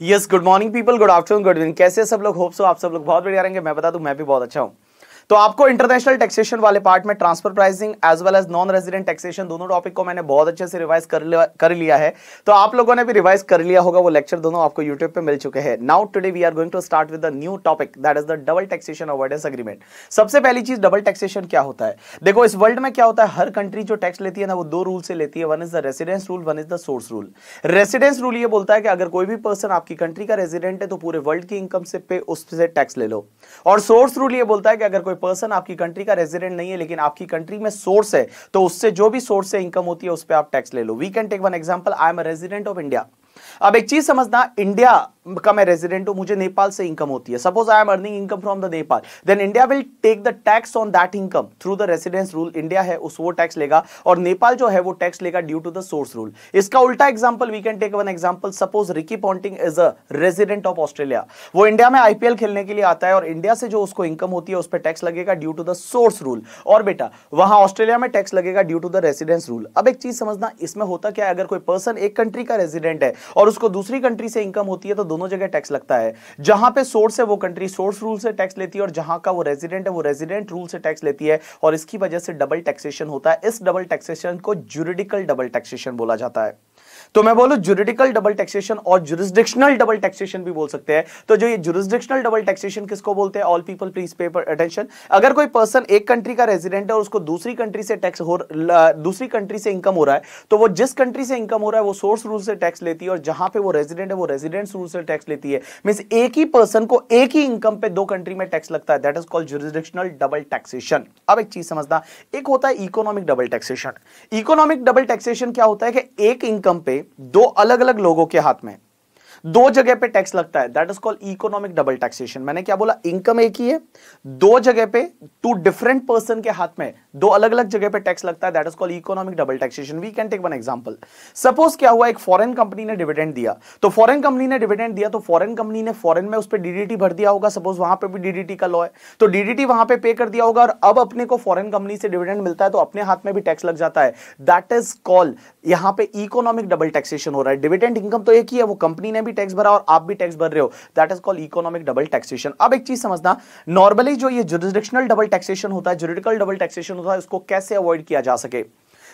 Yes good morning people good afternoon good evening कैसे सब लोग? होप सो आप सब लोग बहुत बढ़िया रहेंगे। मैं बता दूँ, मैं भी बहुत अच्छा हूँ। तो आपको इंटरनेशनल टैक्सेशन वाले पार्ट में transfer pricing as well as non resident taxation दोनों टॉपिक को मैंने बहुत अच्छे से रिवाइज कर लिया कर लिया है। तो आप लोगों ने भी रिवाइज कर लिया होगा, वो लेक्चर दोनों आपको यूट्यूब पे मिल चुके हैं। Now today we are going to start with new topic that is the double taxation avoidance agreement सबसे पहली चीज़ डबल टैक्सेशन क्या होता है? देखो, इस वर्ल्ड में क्या होता है? हर कंट्री जो टैक्स लेती है ना, वो दो रूल से लेती है। One is the residence rule one is the source rule residence rule ये बोलता है कि अगर कोई भी पर्सन आपकी कंट्री का रेजिडेंट है तो पूरे वर्ल्ड की इनकम से पे उससे टैक्स ले लो। और सोर्स रूल ये बोलता है कि अगर कोई पर्सन आपकी कंट्री का रेजिडेंट नहीं है, लेकिन आपकी कंट्री में सोर्स है तो उससे जो भी सोर्स से इनकम होती है, उस पर आप टैक्स ले लो। We can take one example I am resident of India अब एक चीज़ समझना इंडिया का मैं रेजिडेंट हूँ, मुझे नेपाल से इनकम होती है। Suppose I am earning income from the Nepal then India will take the tax on that income through the residence rule India है, उस वो टैक्स लेगा, और नेपाल जो है, वो टैक्स लेगा due to the source rule इसका उल्टा example we can take one example suppose Ricky Ponting is a resident of Australia वो इंडिया में आईपीएल खेलने के लिए आता है, और इंडिया से जो उसको इनकम होती है, उस पर टैक्स लगेगा due to the source rule और बेटा, वहाँ ऑस्ट्रेलिया में टैक्स लगेगा due to the residence rule अब एक चीज़ समझना, इसमें होता क्या है? अगर कोई पर्सन एक कंट्री का रेजिडेंट है, और उसको दूसरी कंट्री से इनकम होती है तो दोनों जगह टैक्स लगता है। जहाँ पे सोर्स है, वो कंट्री सोर्स रूल से टैक्स लेती है और जहाँ का वो रेजिडेंट है, वो रेजिडेंट रूल से टैक्स लेती है और इसकी वजह से डबल टैक्सेशन होता है। इस डबल टैक्सेशन को जुरिडिकल डबल टैक्सेशन बोला जाता है। तो मैं बोलू जुरिडिकल डबल टैक्सेशन और जुरिस्डिक्शनल डबल टैक्सेशन भी बोल सकते हैं। तो जो ये जुरिस्डिक्शनल डबल टैक्सेशन किसको बोलते हैं? All people please paper attention अगर कोई पर्सन एक कंट्री का रेजिडेंट है और उसको दूसरी कंट्री से टैक्स हो दूसरी कंट्री से इनकम हो रहा है तो वो जिस कंट्री से इनकम हो रहा है, वो सोर्स रूल से टैक्स लेती है और जहाँ पे वो रेजिडेंट है, वो रेजिडेंट रूल से टैक्स लेती है। मीन एक ही पर्सन को एक ही इनकम पे दो कंट्री में टैक्स लगता है। That is called jurisdictional double taxation अब एक चीज़ समझना, एक होता है economic double taxation economic double taxation क्या होता है कि एक इनकम पे दो अलग अलग लोगों के हाथ में। दो जगह पे टैक्स लगता है। That is called economic double taxation मैंने क्या बोला? इनकम एक ही है। दो जगह पे टू डिफरेंट पर्सन के हाथ में, दो अलग अलग जगह पे टैक्स लगता है। That is called economic double taxation we can take one example suppose क्या हुआ? एक फॉरेन कंपनी ने डिविडेंड दिया। तो फॉरेन कंपनी ने डिविडेंड दिया तो फॉरेन कंपनी ने फॉरेन में उस पर डीडीटी भर दिया होगा। सपोज़ वहाँ पे भी डीडीटी का लॉ है। तो डीडीटी वहाँ पे पे कर दिया होगा और अब अपने को फॉरेन कंपनी से डिविडेंड मिलता है तो अपने हाथ में भी टैक्स लग जाता है। दैट इज़ कॉल यहाँ पे इकोनॉमिक डबल टैक्सेशन हो रहा है। डिविडेंड इनकम तो एक ही है। वो कंपनी ने टैक्स भरा और आप भी टैक्स भर रहे हो। That is called economic double taxation अब एक चीज़ समझना नॉर्मली जो ये जुरिडिक्शनल डबल टैक्सेशन होता है जुरिडिकल डबल टैक्सेशन होता है, उसको कैसे अवॉइड किया जा सके?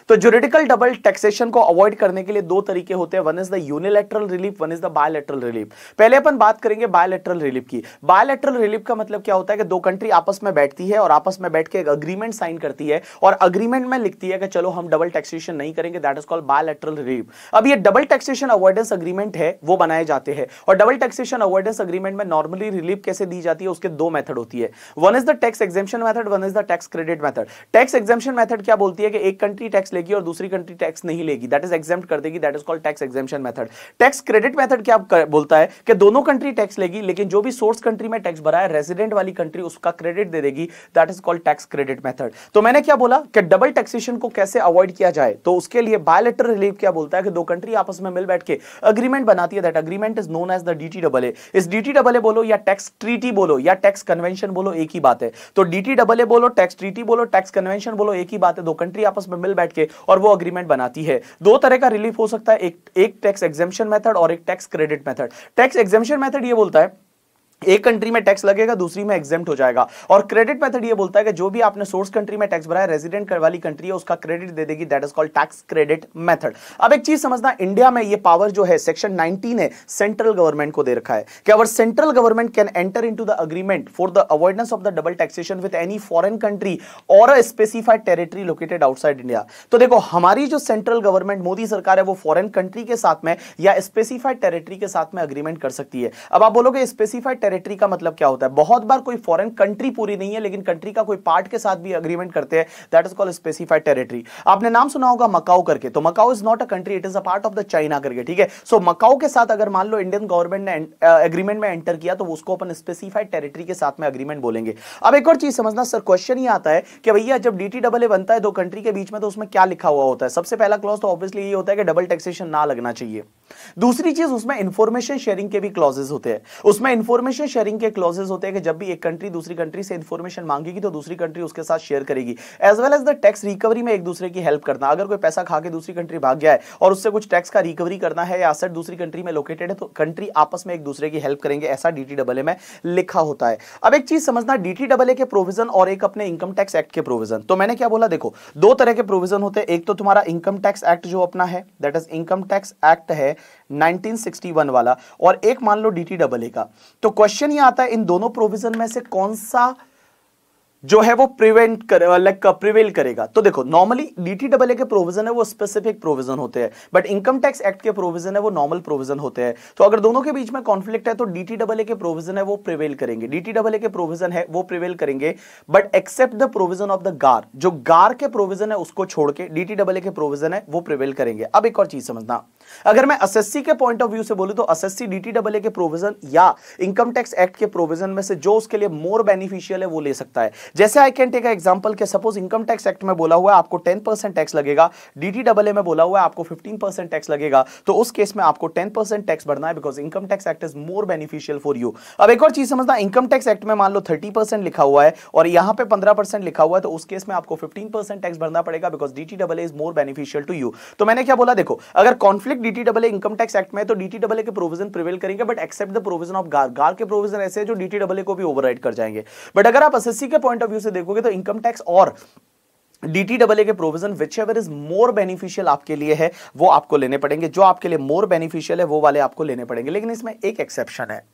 तो जुरिडिकल डबल टैक्सेशन को अवॉइड करने के लिए दो तरीके होते हैं। One is the unilateral relief one is the bilateral relief पहले अपन बात करेंगे बायोलेटरल रिलीफ की। बायोलेटरल रिलीफ का मतलब क्या होता है कि दो कंट्री आपस में बैठती है और आपस में बैठ के एक अग्रीमेंट साइन करती है और अग्रीमेंट में लिखती है कि चलो हम डबल टैक्सेशन नहीं करेंगे that is called bilateral relief अब ये डबल टैक्सेशन अवॉइडेंस अग्रीमेंट है, वो बनाए जाते हैं। और डबल टैक्सेशन अवॉइडेंस अग्रीमेंट में नॉर्मली रिलीफ कैसे दी जाती है, उसके दो मेथड होती है। One is the tax exemption method one is the tax credit method tax exemption method क्या बोलती है कि एक कंट्री टैक्स लेगी और दूसरी कंट्री टैक्स नहीं लेगी। दैट इज़ एग्ज़ाम कर देगी। That is called tax exemption method tax credit method क्या बोलता है कि दोनों कंट्री टैक्स लेगी, लेकिन जो भी सोर्स कंट्री में टैक्स भरा है रेजिडेंट वाली कंट्री उसका क्रेडिट दे देगी। That is called tax credit method तो मैंने क्या बोला कि डबल टैक्सेशन को कैसे अवॉइड किया जाए? तो उसके लिए बायोलेटर रिलीफ क्या बोलता है कि दो कंट्री आपस में मिल बैठ के अग्रीमेंट बनाती है। That agreement is known as the A इस ए बोलो या टैक्स ट्रीटी बोलो या टैक्स कन्वेंशन बोलो, एक ही बात है। तो ए बोलो टैक्स ट्रीटी बोलो टैक्स कन्वेंशन बोलो, एक ही बात है। दो कंट्री आपस में मिल बैठ के और वो अग्रीमेंट बनाती है। दो तरह का रिलीफ हो सकता है, एक एक टैक्स एग्जेम्पन मेथड और एक tax credit method tax exemption method ये बोलता है एक कंट्री में टैक्स लगेगा, दूसरी में एग्जेम्प्ट हो जाएगा। और क्रेडिट मेथड ये बोलता है कि जो भी आपने सोर्स कंट्री में टैक्स भरा है रेजिडेंट वाली कंट्री है, उसका क्रेडिट दे देगी। That is called tax credit method अब एक चीज़ समझना इंडिया में ये पावर जो है सेक्शन 19 है सेंट्रल गवर्नमेंट को दे रखा है। कि our central government can enter into the agreement for the avoidance of the double taxation with any foreign country और a specified territory located outside India तो देखो, हमारी जो सेंट्रल गवर्नमेंट मोदी सरकार है, वो फॉरन कंट्री के साथ में या स्पेसिफाइड टेरिटरी के साथ में अग्रीमेंट कर सकती है। अब आप बोलोगे स्पेसिफाइड टेरिटरी का मतलब क्या होता है? बहुत बार कोई फॉरेन कंट्री पूरी नहीं है, लेकिन कंट्री का कोई पार्ट के साथ भी अग्रीमेंट करते हैं that is called specified territory आपने नाम सुना होगा मकाऊ करके तो Macau is not a country it is a part of the China करके, ठीक है? सो मकाऊ के साथ अगर मान लो इंडियन गवर्नमेंट ने एग्रीमेंट में एंटर किया तो उसको अपन स्पेसिफाइड टेरिटरी के साथ में अग्रीमेंट बोलेंगे। अब एक और चीज़ समझना सर क्वेश्चन ही आता है कि भैया, जब डी बनता है, दो कंट्री के बीच में तो उसमें क्या लिखा हुआ होता है? सबसे पहला क्लॉज तो ऑब्वियसली ये होता है कि डबल टैक्सेशन ना लगना चाहिए। दूसरी चीज़, उसमें इंफॉर्मेशन शेयरिंग के भी क्लॉजेस होते हैं। उसमें इंफॉर्मेशन शेयरिंग के क्लॉजेस होते हैं कि जब भी एक कंट्री दूसरी कंट्री से इंफॉर्मेशन मांगेगी तो दूसरी कंट्री उसके साथ शेयर करेगी। As well as the tax recovery में एक दूसरे की हेल्प करना। अगर कोई पैसा खा के दूसरी कंट्री भाग गया है और उससे कुछ टैक्स का रिकवरी करना है या असेट दूसरी कंट्री में लोकेटेड है तो कंट्री आपस में एक दूसरे की हेल्प करेंगे, ऐसा डी में लिखा होता है। अब एक चीज़ समझना डी के प्रोविज़न और एक अपने इनकम टैक्स एक्ट के प्रोविज़न तो मैंने क्या बोला, देखो, दो तरह के प्रोविज़न होते हैं। एक तो तुम्हारा इनकम टैक्स एक्ट जो अपना है that is income tax act है 1961 वाला और एक मान लो डीटी डबल का। तो क्वेश्चन ये आता है, इन दोनों प्रोविज़न में से कौन सा जो है वो प्रिवेंट करे लाइक प्रिवेल करेगा। तो देखो नॉर्मली डीटी डबल के प्रोविज़न है, वो स्पेसिफिक प्रोविज़न होते हैं। बट इनकम टैक्स एक्ट के प्रोविज़न है, वो नॉर्मल प्रोविज़न होते हैं। तो अगर दोनों के बीच में कॉन्फ्लिक्ट है तो डीटी डबल के प्रोविज़न है, वो प्रिवेल करेंगे। डीटी डबल के प्रोविज़न है, वो प्रिवेल करेंगे। But except the provision of the GAAR जो गार के प्रोविज़न है, उसको छोड़ के डीटी डबल के प्रोविज़न है, वो प्रिवेल करेंगे। अब एक और चीज़ समझना। अगर मैं एसएससी के पॉइंट ऑफ़ व्यू से बोलूँ तो एसएससी डीटी डबल के प्रोविज़न या इनकम टैक्स एक्ट के प्रोविज़न में से जो उसके लिए मोर बेनिफिशियल है, वो ले सकता है। जैसे आई कैन टेक एग्जांपल के सपोज़ इनकम टैक्स एक्ट में बोला हुआ है, आपको टेन परसेंट टैक्स लगेगा डीटी डबल में बोला हुआ है, आपको 15 परसेंट टैक्स लगेगा तो उस केस में आपको 10 परसेंट टैक्स भरना है because income tax act is more beneficial for you अब एक और चीज़ समझना इनकम टैक्स एक्ट में मान लो थर्टी परसेंट लिखा हुआ है और यहाँ पे पंद्रह परसेंट लिखा हुआ है तो उस केस में आपको फिफ्टीन परसेंट टैक्स भरना पड़ेगा because DT double is more beneficial to you तो मैंने क्या बोला, देखो, अगर conflict DT double income tax act में तो डीटी डबल के प्रोविज़न प्रिवेल करेंगे but except the provision of GAAR GAAR के प्रोविज़न ऐसे जो डीटी डबल को भी ओवर कर जाएँगे. बट अगर आप एसएससी के पॉइंट ऑफ़ व्यू से देखोगे तो इनकम टैक्स और डी डबल के provision whichever is more beneficial आपके लिए है, वो आपको लेने पड़ेंगे। जो आपके लिए मोर बेनिफिशियल है, वो वाले आपको लेने पड़ेंगे। लेकिन इसमें एक एक्सेप्शन है।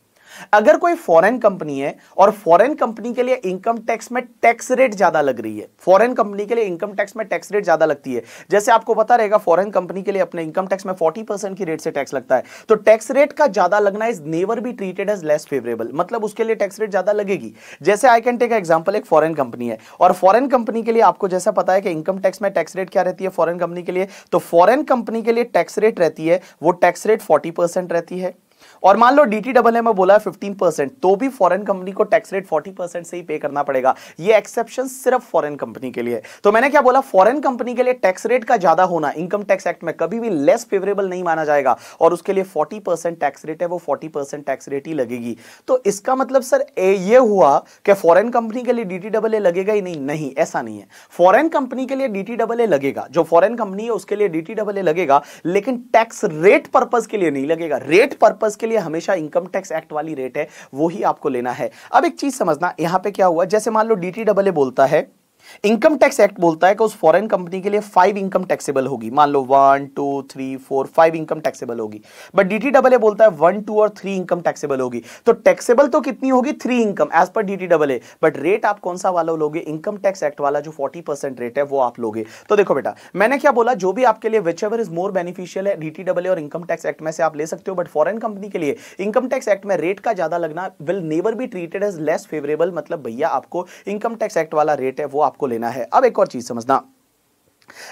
अगर कोई फॉरेन कंपनी है और फॉरेन कंपनी के लिए इनकम टैक्स में टैक्स रेट ज़्यादा लग रही है फॉरेन कंपनी के लिए इनकम टैक्स में टैक्स रेट ज़्यादा लगती है, जैसे आपको पता रहेगा फॉरेन कंपनी के लिए अपने इनकम टैक्स में 40 परसेंट की रेट से टैक्स लगता है तो टैक्स रेट का ज़्यादा लगना is never be treated as less favourable मतलब उसके लिए टैक्स रेट ज़्यादा लगेगी। जैसे आई कैन टेक एग्ज़ाम्पल एक फॉरन कंपनी है, और फॉरन कंपनी के लिए आपको जैसा पता है कि इनकम टैक्स में टैक्स रेट क्या रहती है फॉरन कंपनी के लिए तो फॉरन कंपनी के लिए टैक्स रेट रहती है, वो टैक्स रेट फोर्टी रहती है। और मान लो डीटी डबल में बोला है फिफ्टीन परसेंट तो भी फॉरेन कंपनी को टैक्स रेट फोर्टी परसेंट से ही पे करना पड़ेगा। ये एक्सेप्शन सिर्फ़ फॉरेन कंपनी के लिए तो मैंने क्या बोला फॉरेन कंपनी के लिए टैक्स रेट का ज़्यादा होना इनकम टैक्स एक्ट में कभी भी लेस फेवरेबल नहीं माना जाएगा, और उसके लिए फोर्टी परसेंट टैक्स रेट है, वो फोर्टी परसेंट टैक्स रेट ही लगेगी। तो इसका मतलब सर ये हुआ कि फॉरेन कंपनी के लिए डीटी डबल लगेगा ही नहीं। नहीं, ऐसा नहीं है। फॉरेन कंपनी के लिए डीटी डबल लगेगा। जो फॉरेन कंपनी है, उसके लिए डीटी डबल लगेगा, लेकिन टैक्स रेट पर्पज के लिए नहीं लगेगा। रेट पर्पज के लिए हमेशा इनकम टैक्स एक्ट वाली रेट है, वो ही आपको लेना है। अब एक चीज़ समझना, यहाँ पे क्या हुआ? जैसे मान लो डबल बोलता है इनकम टैक्स एक्ट बोलता है कि उस फॉरेन कंपनी के लिए फाइव इनकम टैक्सेबल होगी। मान लो one two three four five income taxable होगी। बट डीटी डबल बोलता है वन टू और थ्री इनकम टैक्सेबल होगी। तो टैक्सेबल तो कितनी होगी? Three income as per DT double but rate आप कौन सा वाला लोगे? इनकम टैक्स एक्ट वाला जो फोर्टी परसेंट रेट है, वो आप लोगे। तो देखो बेटा, मैंने क्या बोला? जो भी आपके लिए whichever is more beneficial है डीटी डबल और इनकम टैक्स एक्ट में से आप ले सकते हो। बट फॉरन कंपनी के लिए इनकम टैक्स एक्ट में रेट का ज़्यादा लगना will never be treated as less favourable मतलब भैया, आपको इनकम टैक्स एक्ट वाला रेट है, वो आपको लेना है। अब एक और चीज़ समझना।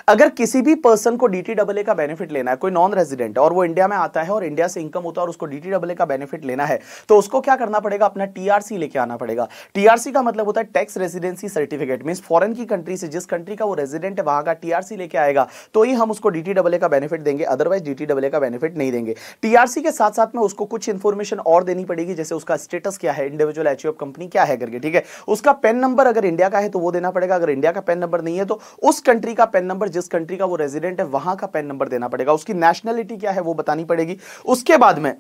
अगर किसी भी पर्सन को डीटी का बेनिफिट लेना है, कोई नॉन रेजिडेंट और वो इंडिया में आता है और इंडिया से इनकम होता है और उसको डबल का बेनिफिट लेना है तो उसको क्या करना पड़ेगा? अपना टीआरसी लेके आना पड़ेगा। टीआरसी का मतलब होता है tax residency certificate mean foreign की कंट्री से जिस कंट्री का वो रेजिडेंट है, वहाँ का टीआरसी लेके आएगा तो ही हम उसको डबल का बेनिफिट देंगे अदरवाइज़ डीटी का बेनिफिट नहीं देंगे। टीआरसी के साथ साथ में उसको कुछ इंफॉर्मेशन और देनी पड़ेगी, जैसे उसका स्टेटस क्या है इंडिविजुअल एच कंपनी क्या है करके, ठीक है? उसका पेन नंबर अगर इंडिया का है तो वो देना पड़ेगा, अगर इंडिया का पेन नंबर नहीं है तो उस कंट्री का पेन नंबर जिस कंट्री का वो रेजिडेंट है, वहाँ का पैन नंबर देना पड़ेगा। उसकी नेशनलिटी क्या है, वो बतानी पड़ेगी। उसके बाद में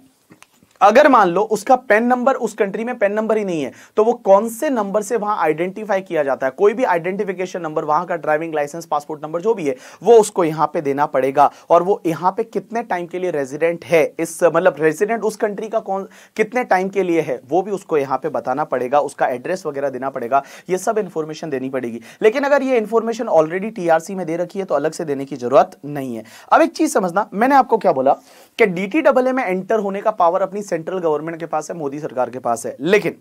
अगर मान लो उसका पेन नंबर उस कंट्री में पेन नंबर ही नहीं है तो वो कौन से नंबर से वहाँ आइडेंटिफाई किया जाता है? कोई भी आइडेंटिफिकेशन नंबर, वहाँ का ड्राइविंग लाइसेंस, पासपोर्ट नंबर, जो भी है, वो उसको यहाँ पे देना पड़ेगा। और वो यहाँ पे कितने टाइम के लिए रेजिडेंट है? इस मतलब रेजिडेंट उस कंट्री का कौन, कितने टाइम के लिए है? वो भी उसको यहाँ पे बताना पड़ेगा, उसका एड्रेस वगैरह देना पड़ेगा, ये सब इंफॉर्मेशन देनी पड़ेगी। लेकिन अगर ये इंफॉर्मेशन ऑलरेडी टीआरसी में दे रखी है तो अलग से देने की ज़रूरत नहीं है। अब एक चीज़ समझना, मैंने आपको क्या बोला कि डीटी में एंटर होने का पावर अपनी सेंट्रल गवर्नमेंट के पास है मोदी सरकार के पास है। लेकिन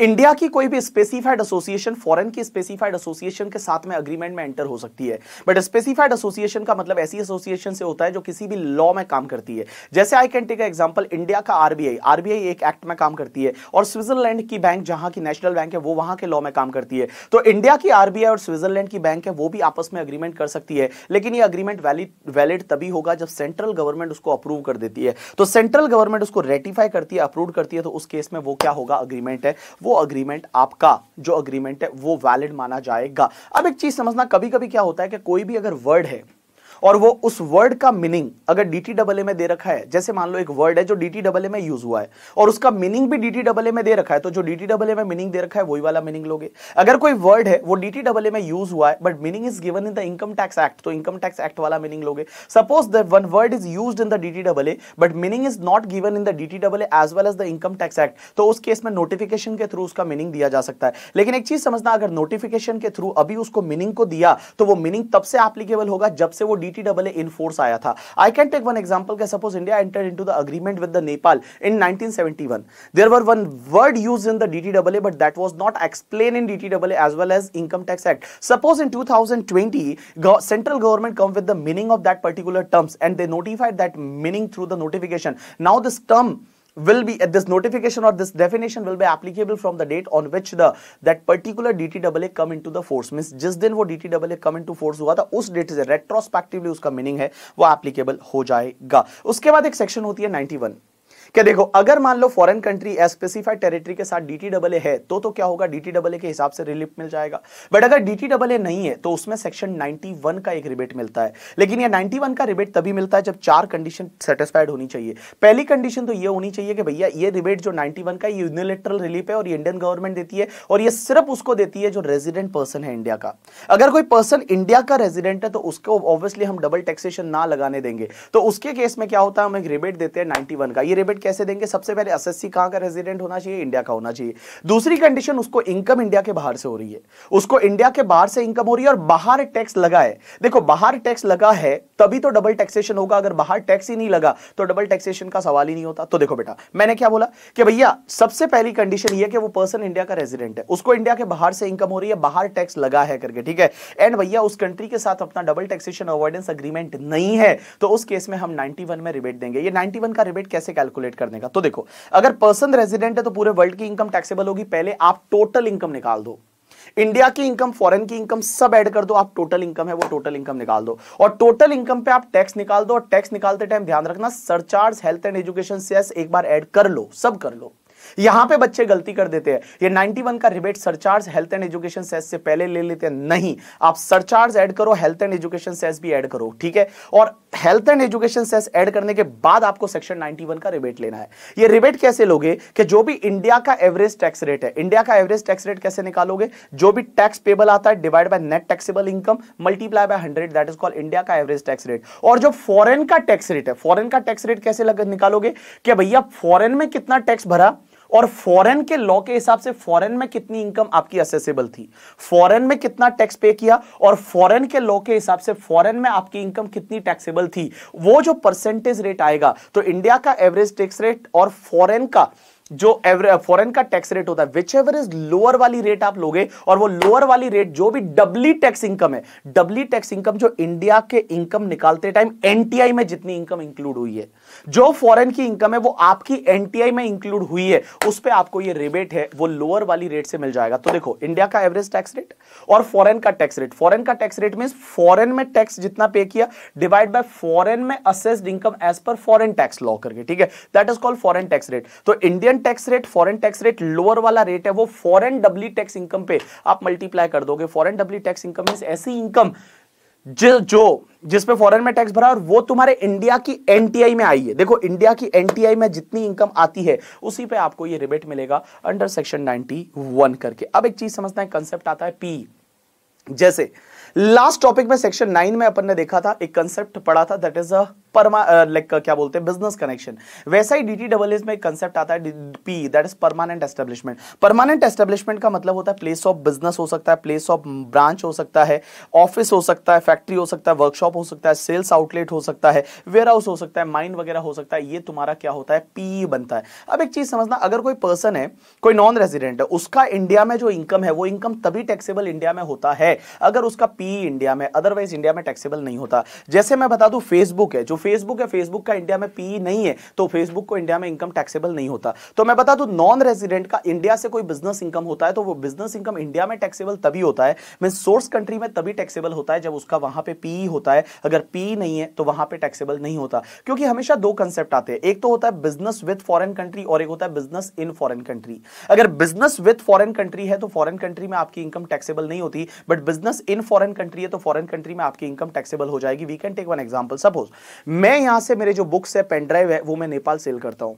इंडिया की कोई भी स्पेसिफाइड एसोसिएशन फॉरेन की स्पेसिफाइड एसोसिएशन के साथ में अग्रीमेंट में एंटर हो सकती है। बट स्पेसिफाइड एसोसिएशन का मतलब ऐसी एसोसिएशन से होता है जो किसी भी लॉ में काम करती है। जैसे I can take example India का आरबीआई आरबीआई एक एक्ट में काम करती है और स्विट्जरलैंड की बैंक जहाँ की नेशनल बैंक है, वो वहाँ के लॉ में काम करती है। तो इंडिया की आरबीआई और स्विट्जरलैंड की बैंक है, वो भी आपस में अग्रीमेंट कर सकती है। लेकिन ये अग्रीमेंट वैलिड वैलिड तभी होगा जब सेंट्रल गवर्नमेंट उसको अप्रूव कर देती है। तो सेंट्रल गवर्नमेंट उसको रेटिफाई करती है अप्रूव करती है तो उस केस में वो क्या होगा? अग्रीमेंट है। वो अग्रीमेंट आपका, जो अग्रीमेंट है, वो वैलिड माना जाएगा। अब एक चीज़ समझना कभी कभी क्या होता है कि कोई भी अगर वर्ड है और वो उस वर्ड का मीनिंग अगर डी डबल में दे रखा है, जैसे मान लो एक वर्ड है जो डी डबल में यूज़ हुआ है, और उसका मीनिंग भी डी डबल में दे रखा है तो जो डी डबल में मीनिंग दे रखा है, वही वाला मीनिंग लोगे। अगर कोई वर्ड है, वो डी डबल में यूज़ हुआ है but meaning is given in the income tax act तो इनकम टैक्स एक्ट वाला मीनिंग लोगे। Suppose the one word is use in the D double but meaning is not given in the D double as well as the income tax act तो उस case में notification के through उसका meaning दिया जा सकता है। लेकिन एक चीज़ समझना, अगर नोटिफिकेशन के थ्रू अभी उसको मीनिंग को दिया तो वो मीनिंग तब से एप्लीकेबल होगा जब से वो D T double in force force आया था। I can take one example के suppose India enter into the agreement with the Nepal in 1971 there were one word used in the DTW but that was not explain in DTW as well as income tax act suppose in 2020 central government come with the meaning of that particular terms and they notified that meaning through the notification now this term will be this notification or this definition will be applicable from the date on which the that particular DTAA come into the force means जिस दिन वो DTAA come into force हुआ था उस date से retrospectively उसका meaning है वो एप्लीकेबल हो जाएगा उसके बाद एक सेक्शन होती है 91 क्या देखो, अगर मान लो फॉरेन कंट्री स्पेसिफाइड टेरिटरी के साथ डबल है तो तो क्या होगा? डबल के हिसाब से रिलीफ मिल जाएगा। बट अगर डबल नहीं है तो उसमें सेक्शन 91 का एक रिबेट मिलता है। लेकिन ये 91 का रिबेट तभी मिलता है जब चार कंडीशन सेटिस्फाइड होनी चाहिए। पहली कंडीशन तो ये होनी चाहिए कि भैया ये रिबेट जो 91 का यूनिलेटरल रिलीफ है और इंडियन गवर्नमेंट देती है और ये सिर्फ़ उसको देती है जो रेजिडेंट पर्सन है इंडिया का। अगर कोई पर्सन इंडिया का रेजिडेंट है तो उसको ऑब्वियसली हम डबल टैक्सेशन ना लगाने देंगे। तो उसके केस में क्या होता है? हम एक रिबेट देते हैं नाइनटी का। ये रिबेट कैसे देंगे? सबसे पहले एसएससी कहाँ का रेजिडेंट होना चाहिए? इंडिया का होना चाहिए। दूसरी कंडीशन उसको इनकम इंडिया के बाहर से हो रही है। उसको इंडिया के बाहर से इनकम हो रही है और बाहर टैक्स लगा है। देखो, बाहर टैक्स लगा है, तभी तो डबल टैक्सेशन होगा। अगर बाहर टैक्स ही नहीं लगा तो डबल टैक्सेशन का सवाल ही नहीं होता। तो देखो बेटा, मैंने क्या बोला कि भैया, सबसे पहली कंडीशन ये कि वो पर्सन इंडिया का रेजिडेंट है। उसको इंडिया के बाहर से इनकम हो रही है, बाहर टैक्स लगा है करके, ठीक है? एंड भैया, उस कंट्री के साथ अपना डबल टैक्सेशन अवॉइडेंस अग्रीमेंट नहीं है तो उस केस में हम 91 में रिबेट देंगे। ये 91 का रिबेट कैसे कैलकुलेट करने का। तो देखो, अगर पर्सन रेजिडेंट है तो पूरे वर्ल्ड की इनकम टैक्सेबल होगी। पहले आप टोटल इनकम निकाल दो। इंडिया की इनकम फॉरेन की इनकम सब ऐड कर दो। आप टोटल इनकम है, वो टोटल इनकम निकाल दो। और टोटल इनकम पे आप टैक्स निकाल दो और टैक्स निकालते टाइम ध्यान रखना surcharge health and education cess एक बार ऐड कर लो, सब कर लो। यहाँ पे बच्चे गलती कर देते हैं। ये 91 का rebate surcharge health and education cess से पहले ले लेते हैं। नहीं, आप सरचार्ज ऐड करो, हेल्थ एंड एजुकेशन सेस भी ऐड करो, ठीक है? और health and education cess add करने के बाद आपको सेक्शन 91 का रिबेट लेना है। ये रिबेट कैसे लोगे कि जो भी इंडिया का एवरेज टैक्स रेट है, इंडिया का एवरेज टैक्स रेट कैसे निकालोगे? जो भी टैक्स पेबल आता है, divide by net taxable income, multiply by hundred, that is called India का एवरेज टैक्स रेट। और जो फॉरेन का टैक्स रेट है, फॉरेन का टैक्स रेट कैसे निकालोगे कि भैया फॉरेन में कितना टैक्स भरा? और फॉरेन के लॉ के हिसाब से फॉरेन में कितनी इनकम आपकी असेसेबल थी? फॉरेन में कितना टैक्स पे किया और फॉरेन के लॉ के हिसाब से फॉरेन में आपकी इनकम कितनी टैक्सेबल थी? वो जो परसेंटेज रेट आएगा तो इंडिया का एवरेज टैक्स रेट और फॉरेन का जो फॉरेन का टैक्स रेट होता है विच एवर इज़ लोअर वाली रेट आप लोगे, और वो लोअर वाली रेट जो भी डबली टैक्स इनकम है डबली टैक्स इनकम जो इंडिया के इनकम निकालते टाइम एनटीआई में जितनी इनकम इंक्लूड हुई है। जो फॉरेन की इनकम है, वो आपकी एनटीआई में इंक्लूड हुई है, उस पर आपको ये रिबेट है, वो लोअर वाली रेट से मिल जाएगा। तो देखो इंडिया का एवरेज टैक्स रेट और फॉरेन का टैक्स रेट फॉरेन का टैक्स रेट मीन फॉरेन में टैक्स जितना पे किया डिवाइड बाय फॉरेन में assessed income as per foreign tax law करके, ठीक है? That is called foreign tax rate तो Indian tax rate foreign tax rate lower वाला रेट है, वो फॉरेन डब्ल्यू टैक्स इनकम पे आप मल्टीप्लाई कर दोगे। Foreign W tax income mean ऐसी इनकम जो जो, जिस पे फॉरेन में टैक्स भरा और वो तुम्हारे इंडिया की एनटीआई में आई है। देखो इंडिया की एनटीआई में जितनी इनकम आती है, उसी पे आपको ये रिबेट मिलेगा अंडर सेक्शन 91 करके। अब एक चीज़ समझना है कंसेप्ट आता है पी जैसे लास्ट टॉपिक में सेक्शन नाइन में अपन ने देखा था, एक कंसेप्ट पढ़ा था दैट इज़ अ परमा लाइक क्या बोलते हैं बिज़नेस कनेक्शन वैसा ही डबल में एक कंसेप्ट आता है P that is permanent establishment permanent establishment का मतलब होता है प्लेस ऑफ़ बिज़नेस हो सकता है प्लेस ऑफ़ ब्रांच हो सकता है ऑफ़िस हो सकता है फैक्ट्री हो सकता है वर्कशॉप हो सकता है सेल्स आउटलेट हो सकता है वेयर हाउस हो सकता है माइंड वगैरह हो सकता है, ये तुम्हारा क्या होता है पी बनता है. अब एक चीज़ समझना, अगर कोई पर्सन है, कोई नॉन रेजिडेंट है, उसका इंडिया में जो इनकम है, वो इनकम तभी टैक्सेबल इंडिया में होता है, अगर उसका पी इंडिया में अदरवाइज़ इंडिया में टैक्सेबल नहीं होता. जैसे मैं बता दू फेसबुक है, जो फेसबुक है फेसबुक का इंडिया में पी नहीं है तो फेसबुक को इंडिया में इनकम टैक्सेबल नहीं होता। तो मैं बता दूँ नॉन रेजिडेंट का इंडिया से कोई बिज़नेस इनकम होता है तो वो बिज़नेस इनकम इंडिया में टैक्सेबल तभी होता है मीन सोर्स कंट्री में तभी टैक्सेबल होता है, जब उसका वहाँ पे पी होता है। अगर पी नहीं है तो वहाँ पे टैक्सेबल नहीं होता। क्योंकि हमेशा दो कंसेप्ट आते हैं, एक तो होता है बिज़नेस विद फॉरेन कंट्री और एक होता है बिज़नेस इन फॉरेन कंट्री अगर बिज़नेस विद फॉरेन कंट्री है तो फॉरेन कंट्री में आपकी इनकम टैक्सेबल नहीं होती but business in foreign country है तो फॉरेन कंट्री में आपकी इनकम टैक्सेबल हो जाएगी। We can take one example suppose मैं यहाँ से मेरे जो बुक्स है पेनड्राइव है, वो मैं नेपाल सेल करता हूँ।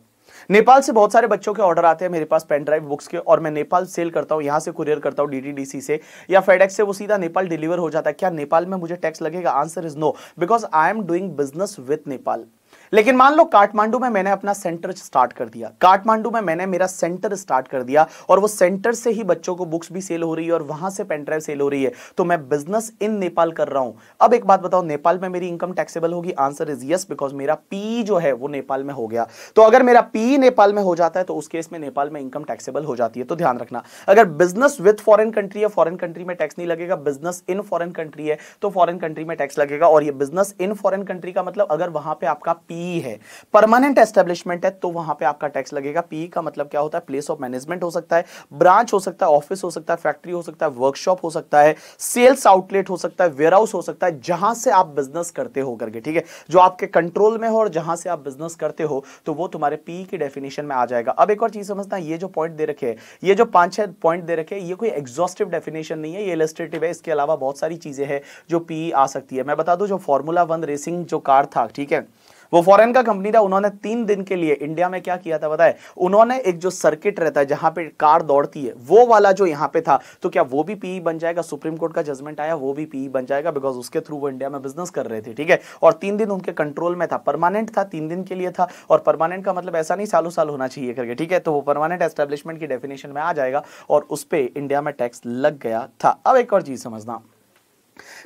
नेपाल से बहुत सारे बच्चों के ऑर्डर आते हैं मेरे पास पेनड्राइव बुक्स के, और मैं नेपाल सेल करता हूँ, यहाँ से कुरियर करता हूँ डीटीडीसी से, या फेडेक्स से वो सीधा नेपाल डिलीवर हो जाता है। क्या नेपाल में मुझे टैक्स लगेगा? Answer is no because I am doing business with Nepal लेकिन मान लो काठमांडू में मैंने अपना सेंटर स्टार्ट कर दिया। काठमांडू में मैंने मेरा सेंटर स्टार्ट कर दिया और वो सेंटर से ही बच्चों को बुक्स भी सेल हो रही है और वहाँ से पेन ड्राइव सेल हो रही है। तो मैं बिज़नेस इन नेपाल कर रहा हूँ। अब एक बात बताओ नेपाल में मेरी इनकम टैक्सेबल होगी? आंसर इज़ यस बिकॉज़ मेरा पी जो है वो नेपाल में हो गया। तो अगर मेरा पी नेपाल में हो जाता है तो उस केस में नेपाल में इनकम टैक्सेबल हो जाती है। तो ध्यान रखना, अगर बिज़नेस विथ फॉरन कंट्री है फॉरन कंट्री में टैक्स नहीं लगेगा। बिज़नेस इन फॉरन कंट्री है तो फॉरन कंट्री में टैक्स लगेगा। और ये बिज़नेस इन फॉरन कंट्री का मतलब अगर वहाँ पे आपका पी है। परमानेंट एस्टेब्लिशमेंट है तो वहाँ पे आपका टैक्स लगेगा। पी का मतलब क्या होता है? प्लेस ऑफ़ मैनेजमेंट हो सकता है ब्रांच हो सकता है ऑफ़िस हो सकता है फैक्ट्री हो सकता है वर्कशॉप हो सकता है सेल्स आउटलेट हो सकता है वेयर हाउस हो सकता है, जहाँ से आप बिज़नेस करते हो करके, ठीक है? जो आपके कंट्रोल में हो और जहाँ से आप बिज़नेस करते हो तो वो तुम्हारे पी की डेफिनेशन में आ जाएगा। अब एक और चीज़ समझना, ये जो पॉइंट दे रखे ये जो पाँच छह पॉइंट दे रखे ये कोई एग्जॉस्टिव डेफिनेशन नहीं है, ये इलस्ट्रेटिव है। इसके अलावा बहुत सारी चीज़ें हैं जो पी आ सकती है। मैं बता दूँ, जो फॉर्मूला वन रेसिंग जो कार था, ठीक है? वो फॉरेन का कंपनी था, उन्होंने तीन दिन के लिए इंडिया में क्या किया था बताए? उन्होंने एक जो सर्किट रहता है, जहाँ पे कार दौड़ती है, वो वाला जो यहाँ पे था तो क्या वो भी पीई बन जाएगा? सुप्रीम कोर्ट का जजमेंट आया, वो भी पीई बन जाएगा बिकॉज़ उसके थ्रू वो इंडिया में बिज़नेस कर रहे थे, ठीक है? और तीन दिन उनके कंट्रोल में था परमानेंट था, तीन दिन के लिए था, और परमानेंट का मतलब ऐसा नहीं सालों साल होना चाहिए करके, ठीक है? तो वो परमानेंट एस्टेब्लिशमेंट की डेफिनेशन में आ जाएगा, और उस पर इंडिया में टैक्स लग गया था। अब एक और चीज़ समझना।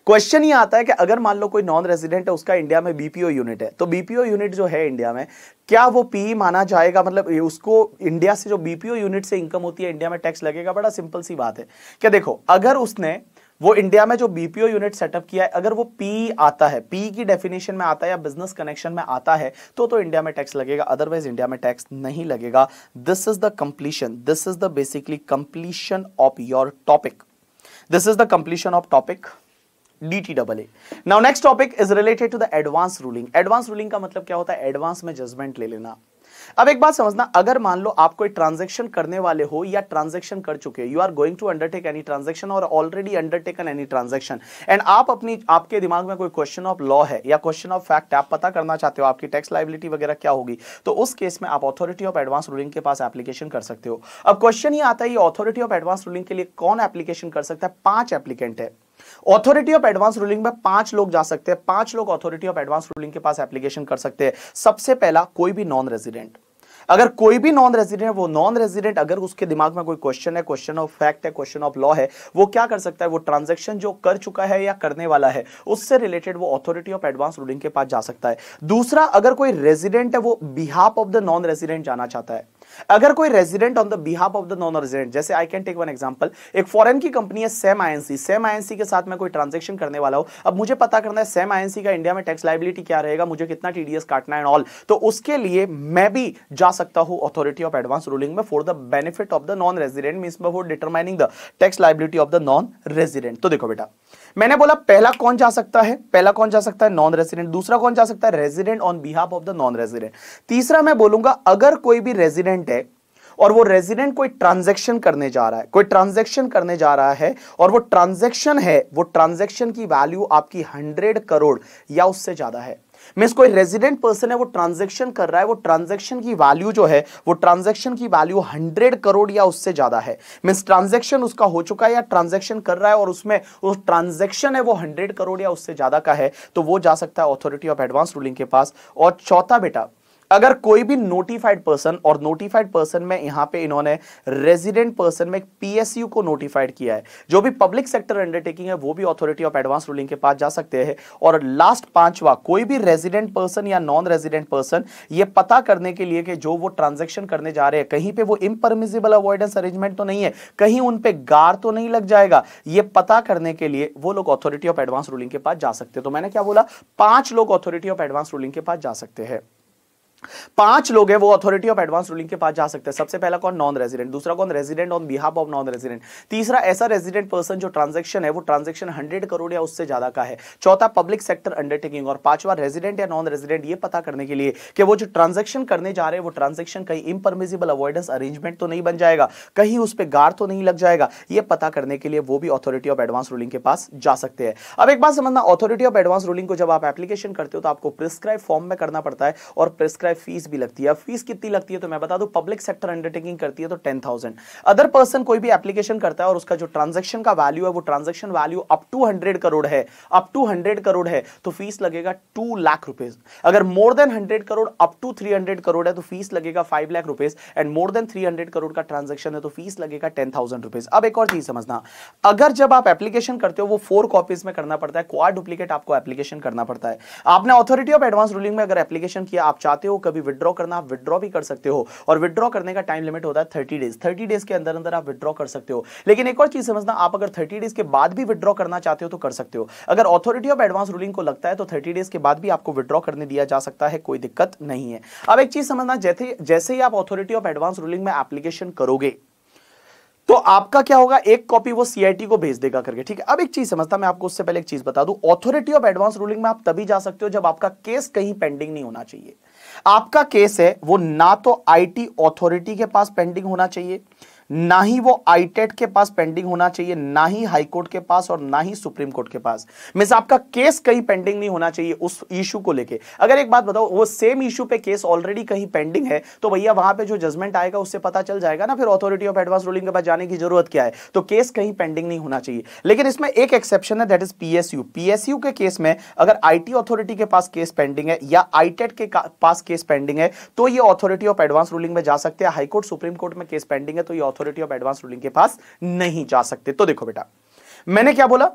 क्वेश्चन ये आता है कि अगर मान लो कोई नॉन रेजिडेंट है, उसका इंडिया में बीपीओ यूनिट है तो बीपीओ यूनिट जो है इंडिया में, क्या वो पी माना जाएगा? मतलब उसको इंडिया से जो बीपीओ यूनिट से इनकम होती है इंडिया में टैक्स लगेगा? बड़ा सिंपल सी बात है। क्या देखो, अगर उसने वो इंडिया में जो बीपीओ यूनिट सेटअप किया है, अगर वो पी आता है पी की डेफिनेशन में आता है या बिज़नेस कनेक्शन में आता है तो तो इंडिया में टैक्स लगेगा अदरवाइज़ इंडिया में टैक्स नहीं लगेगा। This is the completion this is the basically completion of your topic this is the completion of topic DTAA. Now, next topic is related to the advance ruling. Advance ruling का मतलब क्या होता है? Advance में judgement ले लेना। अब एक बात समझना, अगर मान लो आप कोई ट्रांजेक्शन करने वाले हो या ट्रांजेक्शन कर चुके you are going to undertake any transaction और already undertaken any transaction and आप अपनी, आपके दिमाग में कोई क्वेश्चन ऑफ़ लॉ है या क्वेश्चन ऑफ़ फैक्ट आप पता करना चाहते हो आपकी टैक्स लाइबिलिटी वगैरह क्या होगी तो उस केस में आप अथॉरिटी ऑफ़ एडवांस रूलिंग के पास एप्लीकेशन कर सकते हो। अब क्वेश्चन ये आता है, ये अथॉरिटी ऑफ़ एडवांस रूलिंग के लिए कौन एप्लीकेशन कर सकता है? पाँच एप्लीकेंट है। ऑथोरिटी ऑफ़ एडवांस रूलिंग में पाँच लोग जा सकते हैं, पाँच लोग ऑथोरिटी ऑफ़ एडवांस रूलिंग के पास एप्लीकेशन कर सकते हैं। सबसे पहला, कोई भी नॉन रेजिडेंट अगर कोई भी नॉन रेजिडेंट वो नॉन रेजिडेंट अगर उसके दिमाग में कोई क्वेश्चन है क्वेश्चन ऑफ़ फैक्ट है क्वेश्चन ऑफ़ लॉ है, वो क्या कर सकता है? वो ट्रांजेक्शन जो कर चुका है या करने वाला है, उससे रिलेटेड वो अथॉरिटी ऑफ़ एडवांस रूलिंग के पास जा सकता है। दूसरा, अगर कोई रेजिडेंट है, वो behalf of the non resident जाना चाहता है। अगर कोई resident on the behalf of the non resident जैसे I can take one example एक फॉरेन की कंपनी है सेम आईएनसी सेम आईएनसी के साथ मैं कोई ट्रांजेक्शन करने वाला हूँ, अब मुझे पता करना है सेम आईएनसी का इंडिया में टैक्स लाइबिलिटी क्या रहेगा, मुझे कितना टीडीएस काटना है ऑल तो उसके लिए मैं भी जा सकता हूँ अथॉरिटी ऑफ़ एडवांस रूलिंग में for the benefit of the non resident mean for determining the tax liability of the non resident तो देखो बेटा मैंने बोला, पहला कौन जा सकता है? पहला कौन जा सकता है? नॉन रेजिडेंट दूसरा कौन जा सकता है? Resident on behalf of the non resident तीसरा मैं बोलूँगा, अगर कोई भी रेजिडेंट है और वो रेजिडेंट कोई ट्रांजेक्शन करने जा रहा है, कोई ट्रांजेक्शन करने जा रहा है और वो ट्रांजेक्शन है, वो ट्रांजेक्शन की वैल्यू आपकी हंड्रेड करोड़ या उससे ज़्यादा है। मीन कोई रेजिडेंट पर्सन है, वो ट्रांजेक्शन कर रहा है, वो ट्रांजेक्शन की वैल्यू जो है, वो ट्रांजेक्शन की वैल्यू हंड्रेड करोड़ या उससे ज़्यादा है। मीन ट्रांजेक्शन उसका हो चुका है या ट्रांजेक्शन कर रहा है और उसमें वो ट्रांजेक्शन है वो हंड्रेड करोड़ या उससे ज़्यादा का है तो वो जा सकता है ऑथोरिटी ऑफ़ एडवांस रूलिंग के पास। और चौथा बेटा अगर कोई भी नोटिफाइड पर्सन और नोटिफाइड पर्सन में यहाँ पे इन्होंने रेजिडेंट पर्सन में पीएसयू को नोटिफाइड किया है, जो भी पब्लिक सेक्टर अंडरटेकिंग है, वो भी अथॉरिटी ऑफ़ एडवांस रूलिंग के पास जा सकते हैं। और लास्ट पांचवा, कोई भी रेजिडेंट पर्सन या नॉन रेजिडेंट पर्सन ये पता करने के लिए कि जो वो ट्रांजेक्शन करने जा रहे हैं, कहीं पे वो इम्परमिजिबल अवॉइडेंस अरेंजमेंट तो नहीं है, कहीं उन पर गार तो नहीं लग जाएगा। ये पता करने के लिए वो लोग अथॉरिटी ऑफ़ एडवांस रूलिंग के पास जा सकते हैं। तो मैंने क्या बोला? पाँच लोग अथॉरिटी ऑफ़ एडवांस रूलिंग के पास जा सकते हैं। पाँच लोग हैं, वो अथॉरिटी ऑफ़ एडवांस रूलिंग के पास जा सकते हैं। सबसे पहला कौन? नॉन रेजिडेंट दूसरा कौन? Resident on behalf of non resident तीसरा ऐसा रेजिडेंट पर्सन जो ट्रांजेक्शन है, वो ट्रांजेक्शन हंड्रेड करोड़ या उससे ज़्यादा का है। चौथा पब्लिक सेक्टर अंडरटेकिंग और पांचवा रेजिडेंट या नॉन रेजिडेंट ये पता करने के लिए कि वो जो ट्रांजेक्शन करने जा रहे हैं, वो ट्रांजेक्शन कहीं इम्परमिजिबल अवॉइडेंस अरेंजमेंट तो नहीं बन जाएगा। कहीं उस पर गार तो नहीं लग जाएगा। ये पता करने के लिए वो भी अथॉरिटी ऑफ़ एडवांस रूलिंग के पास जा सकते हैं। अब एक बात समझना अथॉरिटी ऑफ़ एडवांस रूलिंग को जब आप एप्लीकेशन करते हो तो आपको प्रिस्क्राइब फॉर्म में करना पड़ता है। और प्रिस्क्राइब फ़ीस भी लगती है। अब फ़ीस कितनी लगती है तो मैं बता दूँ पब्लिक सेक्टर अंडरटेकिंग करती है तो टेन थाउज़ेंड अदर पर्सन कोई भी एप्लीकेशन करता है और उसका जो ट्रांजेक्शन का वैल्यू है, वो transaction value up to hundred crore है। अप टू हंड्रेड करोड़ है तो फ़ीस लगेगा टू लाख रुपीज़ अगर more than hundred crore up to three hundred crore है तो फ़ीस लगेगा five lakh rupees and more than three hundred crore का transaction है तो फ़ीस लगेगा टेन थाउज़ेंड रुपीज़ अब एक और चीज़ समझना, अगर जब आप एप्लीकेशन करते हो, वो फोर कॉपीज में करना पड़ता है क्वार डुप्लीकेट आपको एप्लीकेशन करना पड़ता है। आपने ऑथोरिटी ऑफ़ एडवांस रूलिंग में अगर एप्लीकेशन किया, आप चाहते हो कभी विड्रॉ करना, आप विड्रॉ भी कर सकते हो। और विड्रॉ करने का टाइम लिमिट होता है थर्टी डेज़ थर्टी डेज़ के अंदर अंदर आप विड्रॉ कर सकते हो। लेकिन एक और चीज़ समझना, आप अगर थर्टी डेज़ के बाद भी विड्रॉ करना चाहते हो तो कर सकते हो। अगर अथॉरिटी ऑफ़ एडवांस रूलिंग को लगता है तो थर्टी डेज़ के बाद भी आपको विड्रॉ करने दिया जा सकता है, कोई दिक्कत नहीं है। अब एक चीज़ समझना, जैसे जैसे ही आप अथॉरिटी ऑफ़ एडवांस रूलिंग में एप्लीकेशन करोगे तो आपका क्या होगा, एक कॉपी वो सीआईटी को भेज देगा करके, ठीक है? अब एक चीज़ समझता, मैं आपको उससे पहले एक चीज़ बता दूँ। अथॉरिटी ऑफ़ एडवांस रूलिंग में आप तभी जा सकते हो जब आपका केस कहीं पेंडिंग नहीं होना चाहिए। आपका केस है वो ना तो आईटी अथॉरिटी के पास पेंडिंग होना चाहिए ना ही वो आईटेट के पास पेंडिंग होना चाहिए, ना ही हाईकोर्ट के पास और ना ही सुप्रीम कोर्ट के पास। मीन आपका केस कहीं पेंडिंग नहीं होना चाहिए उस इशू को लेके। अगर एक बात बताओ, वो सेम इशू पे केस ऑलरेडी कहीं पेंडिंग है तो भैया वहाँ पे जो जजमेंट आएगा, उससे पता चल जाएगा ना फिर अथॉरिटी ऑफ़ एडवांस रूलिंग के पास जाने की ज़रूरत क्या है। तो केस कहीं पेंडिंग नहीं होना चाहिए। लेकिन इसमें एक एक्सेप्शन है दैट इज़ पीएसयू पीएसयू के केस में अगर आईटी अथॉरिटी के पास केस पेंडिंग है या आईटेट के पास केस पेंडिंग है तो ये अथॉरिटी ऑफ़ एडवांस रूलिंग में जा सकते हैं। हाईकोर्ट सुप्रीम कोर्ट में केस पेंडिंग है तो ये अथॉरिटी ऑफ़ एडवांस रूलिंग के पास नहीं जा सकते। तो देखो बेटा, मैंने क्या बोला?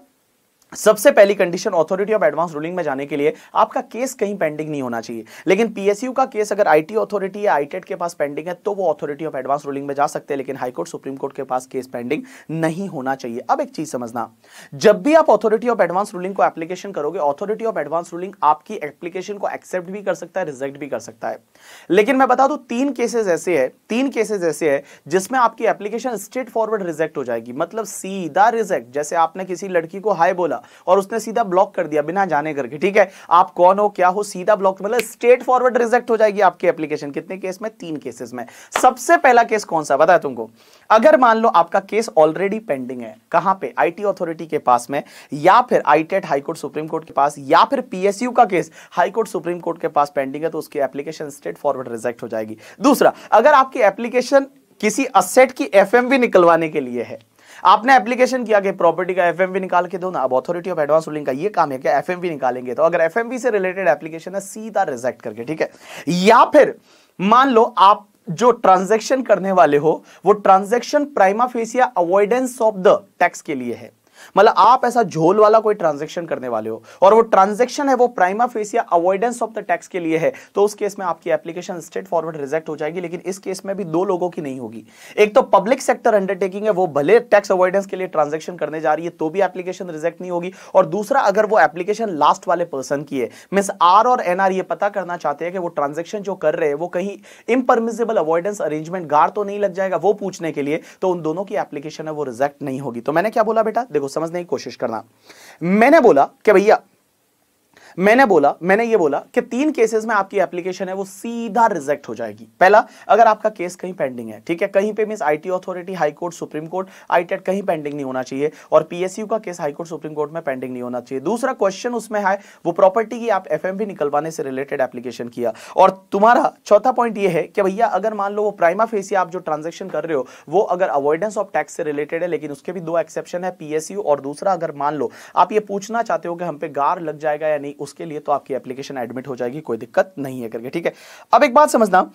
सबसे पहली condition authority of advance ruling में जाने के लिए आपका केस कहीं पेंडिंग नहीं होना चाहिए। लेकिन पीएसयू का केस अगर आईटी अथॉरिटी या आईटेट के पास पेंडिंग है तो वो अथॉरिटी ऑफ़ एडवांस रूलिंग में जा सकते हैं, लेकिन हाईकोर्ट सुप्रीम कोर्ट के पास केस पेंडिंग नहीं होना चाहिए। अब एक चीज़ समझना, जब भी आप अथॉरिटी ऑफ़ एडवांस रूलिंग को एप्लीकेशन करोगे अथॉरिटी ऑफ़ एडवांस रूलिंग आपकी एप्लीकेशन को एक्सेप्ट भी कर सकता है रिजेक्ट भी कर सकता है। लेकिन मैं बता दू, तीन केसेस ऐसे है, तीन केसेस ऐसे है, जिसमें आपकी एप्लीकेशन स्ट्रेट फॉरवर्ड रिजेक्ट हो जाएगी। मतलब सीधा रिजेक्ट जैसे आपने किसी लड़की को हाई बोला और उसने सीधा ब्लॉक कर दिया बिना जाने करके, ठीक है? आप कौन हो, क्या हो, सीधा ब्लॉक मतलब स्ट्रेट फॉरवर्ड रिजेक्ट हो जाएगी आपकी एप्लीकेशन कितने केस में? तीन केसेस में। सबसे पहला केस कौन सा? बताया तुमको। अगर मान लो आपका केस ऑलरेडी पेंडिंग है, कहाँ पे? आईटी अथॉरिटी के पास में, या फिर आईटेट हाईकोर्ट सुप्रीम कोर्ट के पास, या फिर पीएसयू का केस हाईकोर्ट सुप्रीम कोर्ट के पास पेंडिंग है तो उसकी एप्लीकेशन स्ट्रेट फॉरवर्ड रिजेक्ट हो जाएगी। दूसरा, अगर आपकी एप्लीकेशन किसी असेट की एफएमवी निकलवाने के लिए है आपने एप्लीकेशन किया कि प्रॉपर्टी का एफएमवी निकाल के दो ना, अब ऑथोरिटी ऑफ़ एडवांस रूलिंग का ये काम है कि एफएमवी निकालेंगे तो अगर एफएमवी से रिलेटेड एप्लीकेशन है, सीधा रिजेक्ट करके, ठीक है? या फिर मान लो आप जो ट्रांजेक्शन करने वाले हो, वो transaction prima facie avoidance of the tax के लिए है। मतलब आप ऐसा झोल वाला कोई ट्रांजेक्शन करने वाले हो, और वो ट्रांजेक्शन है, वो prima facie avoidance of the tax के लिए है तो उस केस में आपकी एप्लीकेशन स्ट्रेट फॉरवर्ड रिजेक्ट हो जाएगी, लेकिन इस केस में भी दो लोगों की नहीं होगी। एक तो पब्लिक सेक्टर अंडरटेकिंग है, वो भले टैक्स अवॉइडेंस के लिए ट्रांजेक्शन करने जा रही है तो भी एप्लीकेशन रिजेक्ट नहीं होगी, और दूसरा, अगर वो एप्लीकेशन लास्ट वाले पर्सन की है मीन आर और एनआर ये पता करना चाहते हैं कि वो ट्रांजेक्शन जो कर रहे हैं, वो कहीं इम्परमिजिबल अवॉइडेंस अरेंजमेंट गार तो नहीं लग जाएगा वो पूछने के लिए तो उन दोनों की एप्लीकेशन है, वो रिजेक्ट नहीं होगी। तो मैंने क्या बोला बेटा? देखो समझने की कोशिश करना। मैंने बोला कि भैया मैंने बोला, मैंने ये बोला कि तीन केसेस में आपकी एप्लीकेशन है, वो सीधा रिजेक्ट हो जाएगी। पहला, अगर आपका केस कहीं पेंडिंग है, ठीक है? कहीं पे mean IT authority high court supreme court ITAT कहीं पेंडिंग नहीं होना चाहिए और पीएसयू का case high court supreme court में पेंडिंग नहीं होना चाहिए। दूसरा क्वेश्चन उसमें है, वो प्रॉपर्टी की आप एफ़ निकलवाने से रिलेटेड एप्लीकेशन किया। और तुम्हारा चौथा पॉइंट ये है कि भैया, अगर मान लो वो प्राइमा फेसी आप जो ट्रांजेक्शन कर रहे हो, वो अगर अवॉइडेंस ऑफ़ टैक्स से रिलेटेड है, लेकिन उसके भी दो एक्सेप्शन है पीएसयू और दूसरा अगर मान लो, आप ये पूछना चाहते हो कि हम पे गार लग जाएगा या नहीं उसके लिए तो आपकी एप्लीकेशन एडमिट हो जाएगी, कोई दिक्कत नहीं है करके, ठीक है? अब एक बात समझना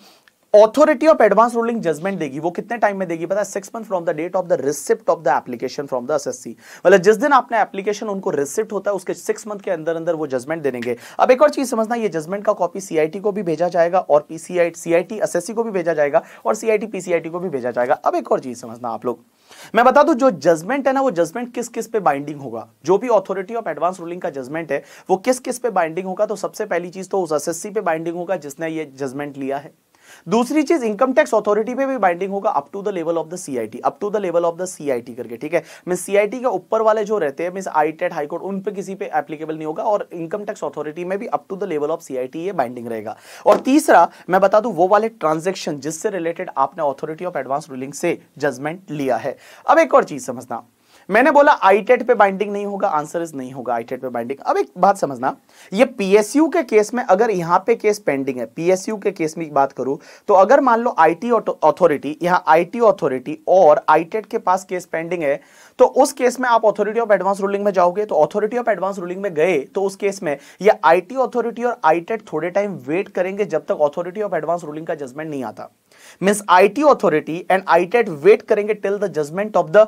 authority of advance ruling judgement देगी, वो कितने टाइम में देगी पता six month from the date of the receipt of the application from the SSC मतलब जिस दिन आपने एप्लीकेशन उनको रिसिप्ट होता है, उसके सिक्स मंथ के अंदर अंदर वो जजमेंट दे देंगे। अब एक और चीज़ समझना, ये जजमेंट का कॉपी सीआईटी को भी भेजा जाएगा और पीसीआई सीआईटी एसएससी को भी भेजा जाएगा और सीआईटी पीसीआईटी को भी भेजा जाएगा। अब एक और चीज़ समझना आप लोग मैं बता दूँ, जो जजमेंट है ना, वो जजमेंट किस किस पे बाइंडिंग होगा? जो भी अथॉरिटी ऑफ़ एडवांस रूलिंग का जजमेंट है, वो किस किस पे बाइंडिंग होगा? तो सबसे पहली चीज़ तो उस एसएससी पे बाइंडिंग होगा जिसने ये जजमेंट लिया है। दूसरी चीज़ इनकम टैक्स अथॉरिटी पे भी बाइंडिंग होगा up to the level of the CIT up to the level of the CIT करके, ठीक है? मीन सीआईटी के ऊपर वाले जो रहते हैं मीन आई टेट हाईकोर्ट उन पे किसी पे एप्लीकेबल नहीं होगा और इनकम टैक्स अथॉरिटी में भी up to the level of CIT ये बाइंडिंग रहेगा। और तीसरा, मैं बता दूँ, वो वाले ट्रांजेक्शन जिससे रिलेटेड आपने अथॉरिटी ऑफ़ एडवांस रूलिंग से जजमेंट लिया है। अब एक और चीज़ समझना। मैंने बोला आईटेट पे बाइंडिंग नहीं होगा आंसर इज़ नहीं होगा आईटेट पे बाइंडिंग अब एक बात समझना, ये पीएसयू के केस में अगर यहाँ पे केस पेंडिंग है पीएसयू के केस में बात करूँ तो अगर मान लो आईटी अथॉरिटी यहाँ आईटी अथॉरिटी और आईटेट के पास केस पेंडिंग है तो उस केस में आप अथॉरिटी ऑफ़ एडवांस रूलिंग में जाओगे तो अथॉरिटी ऑफ़ एडवांस रूलिंग में गए तो उस केस में ये आईटी अथॉरिटी और आईटेट थोड़े टाइम वेट करेंगे जब तक अथॉरिटी ऑफ़ एडवांस रूलिंग का जजमेंट नहीं आता। Mean IT authority and ITAT wait करेंगे till the judgment of the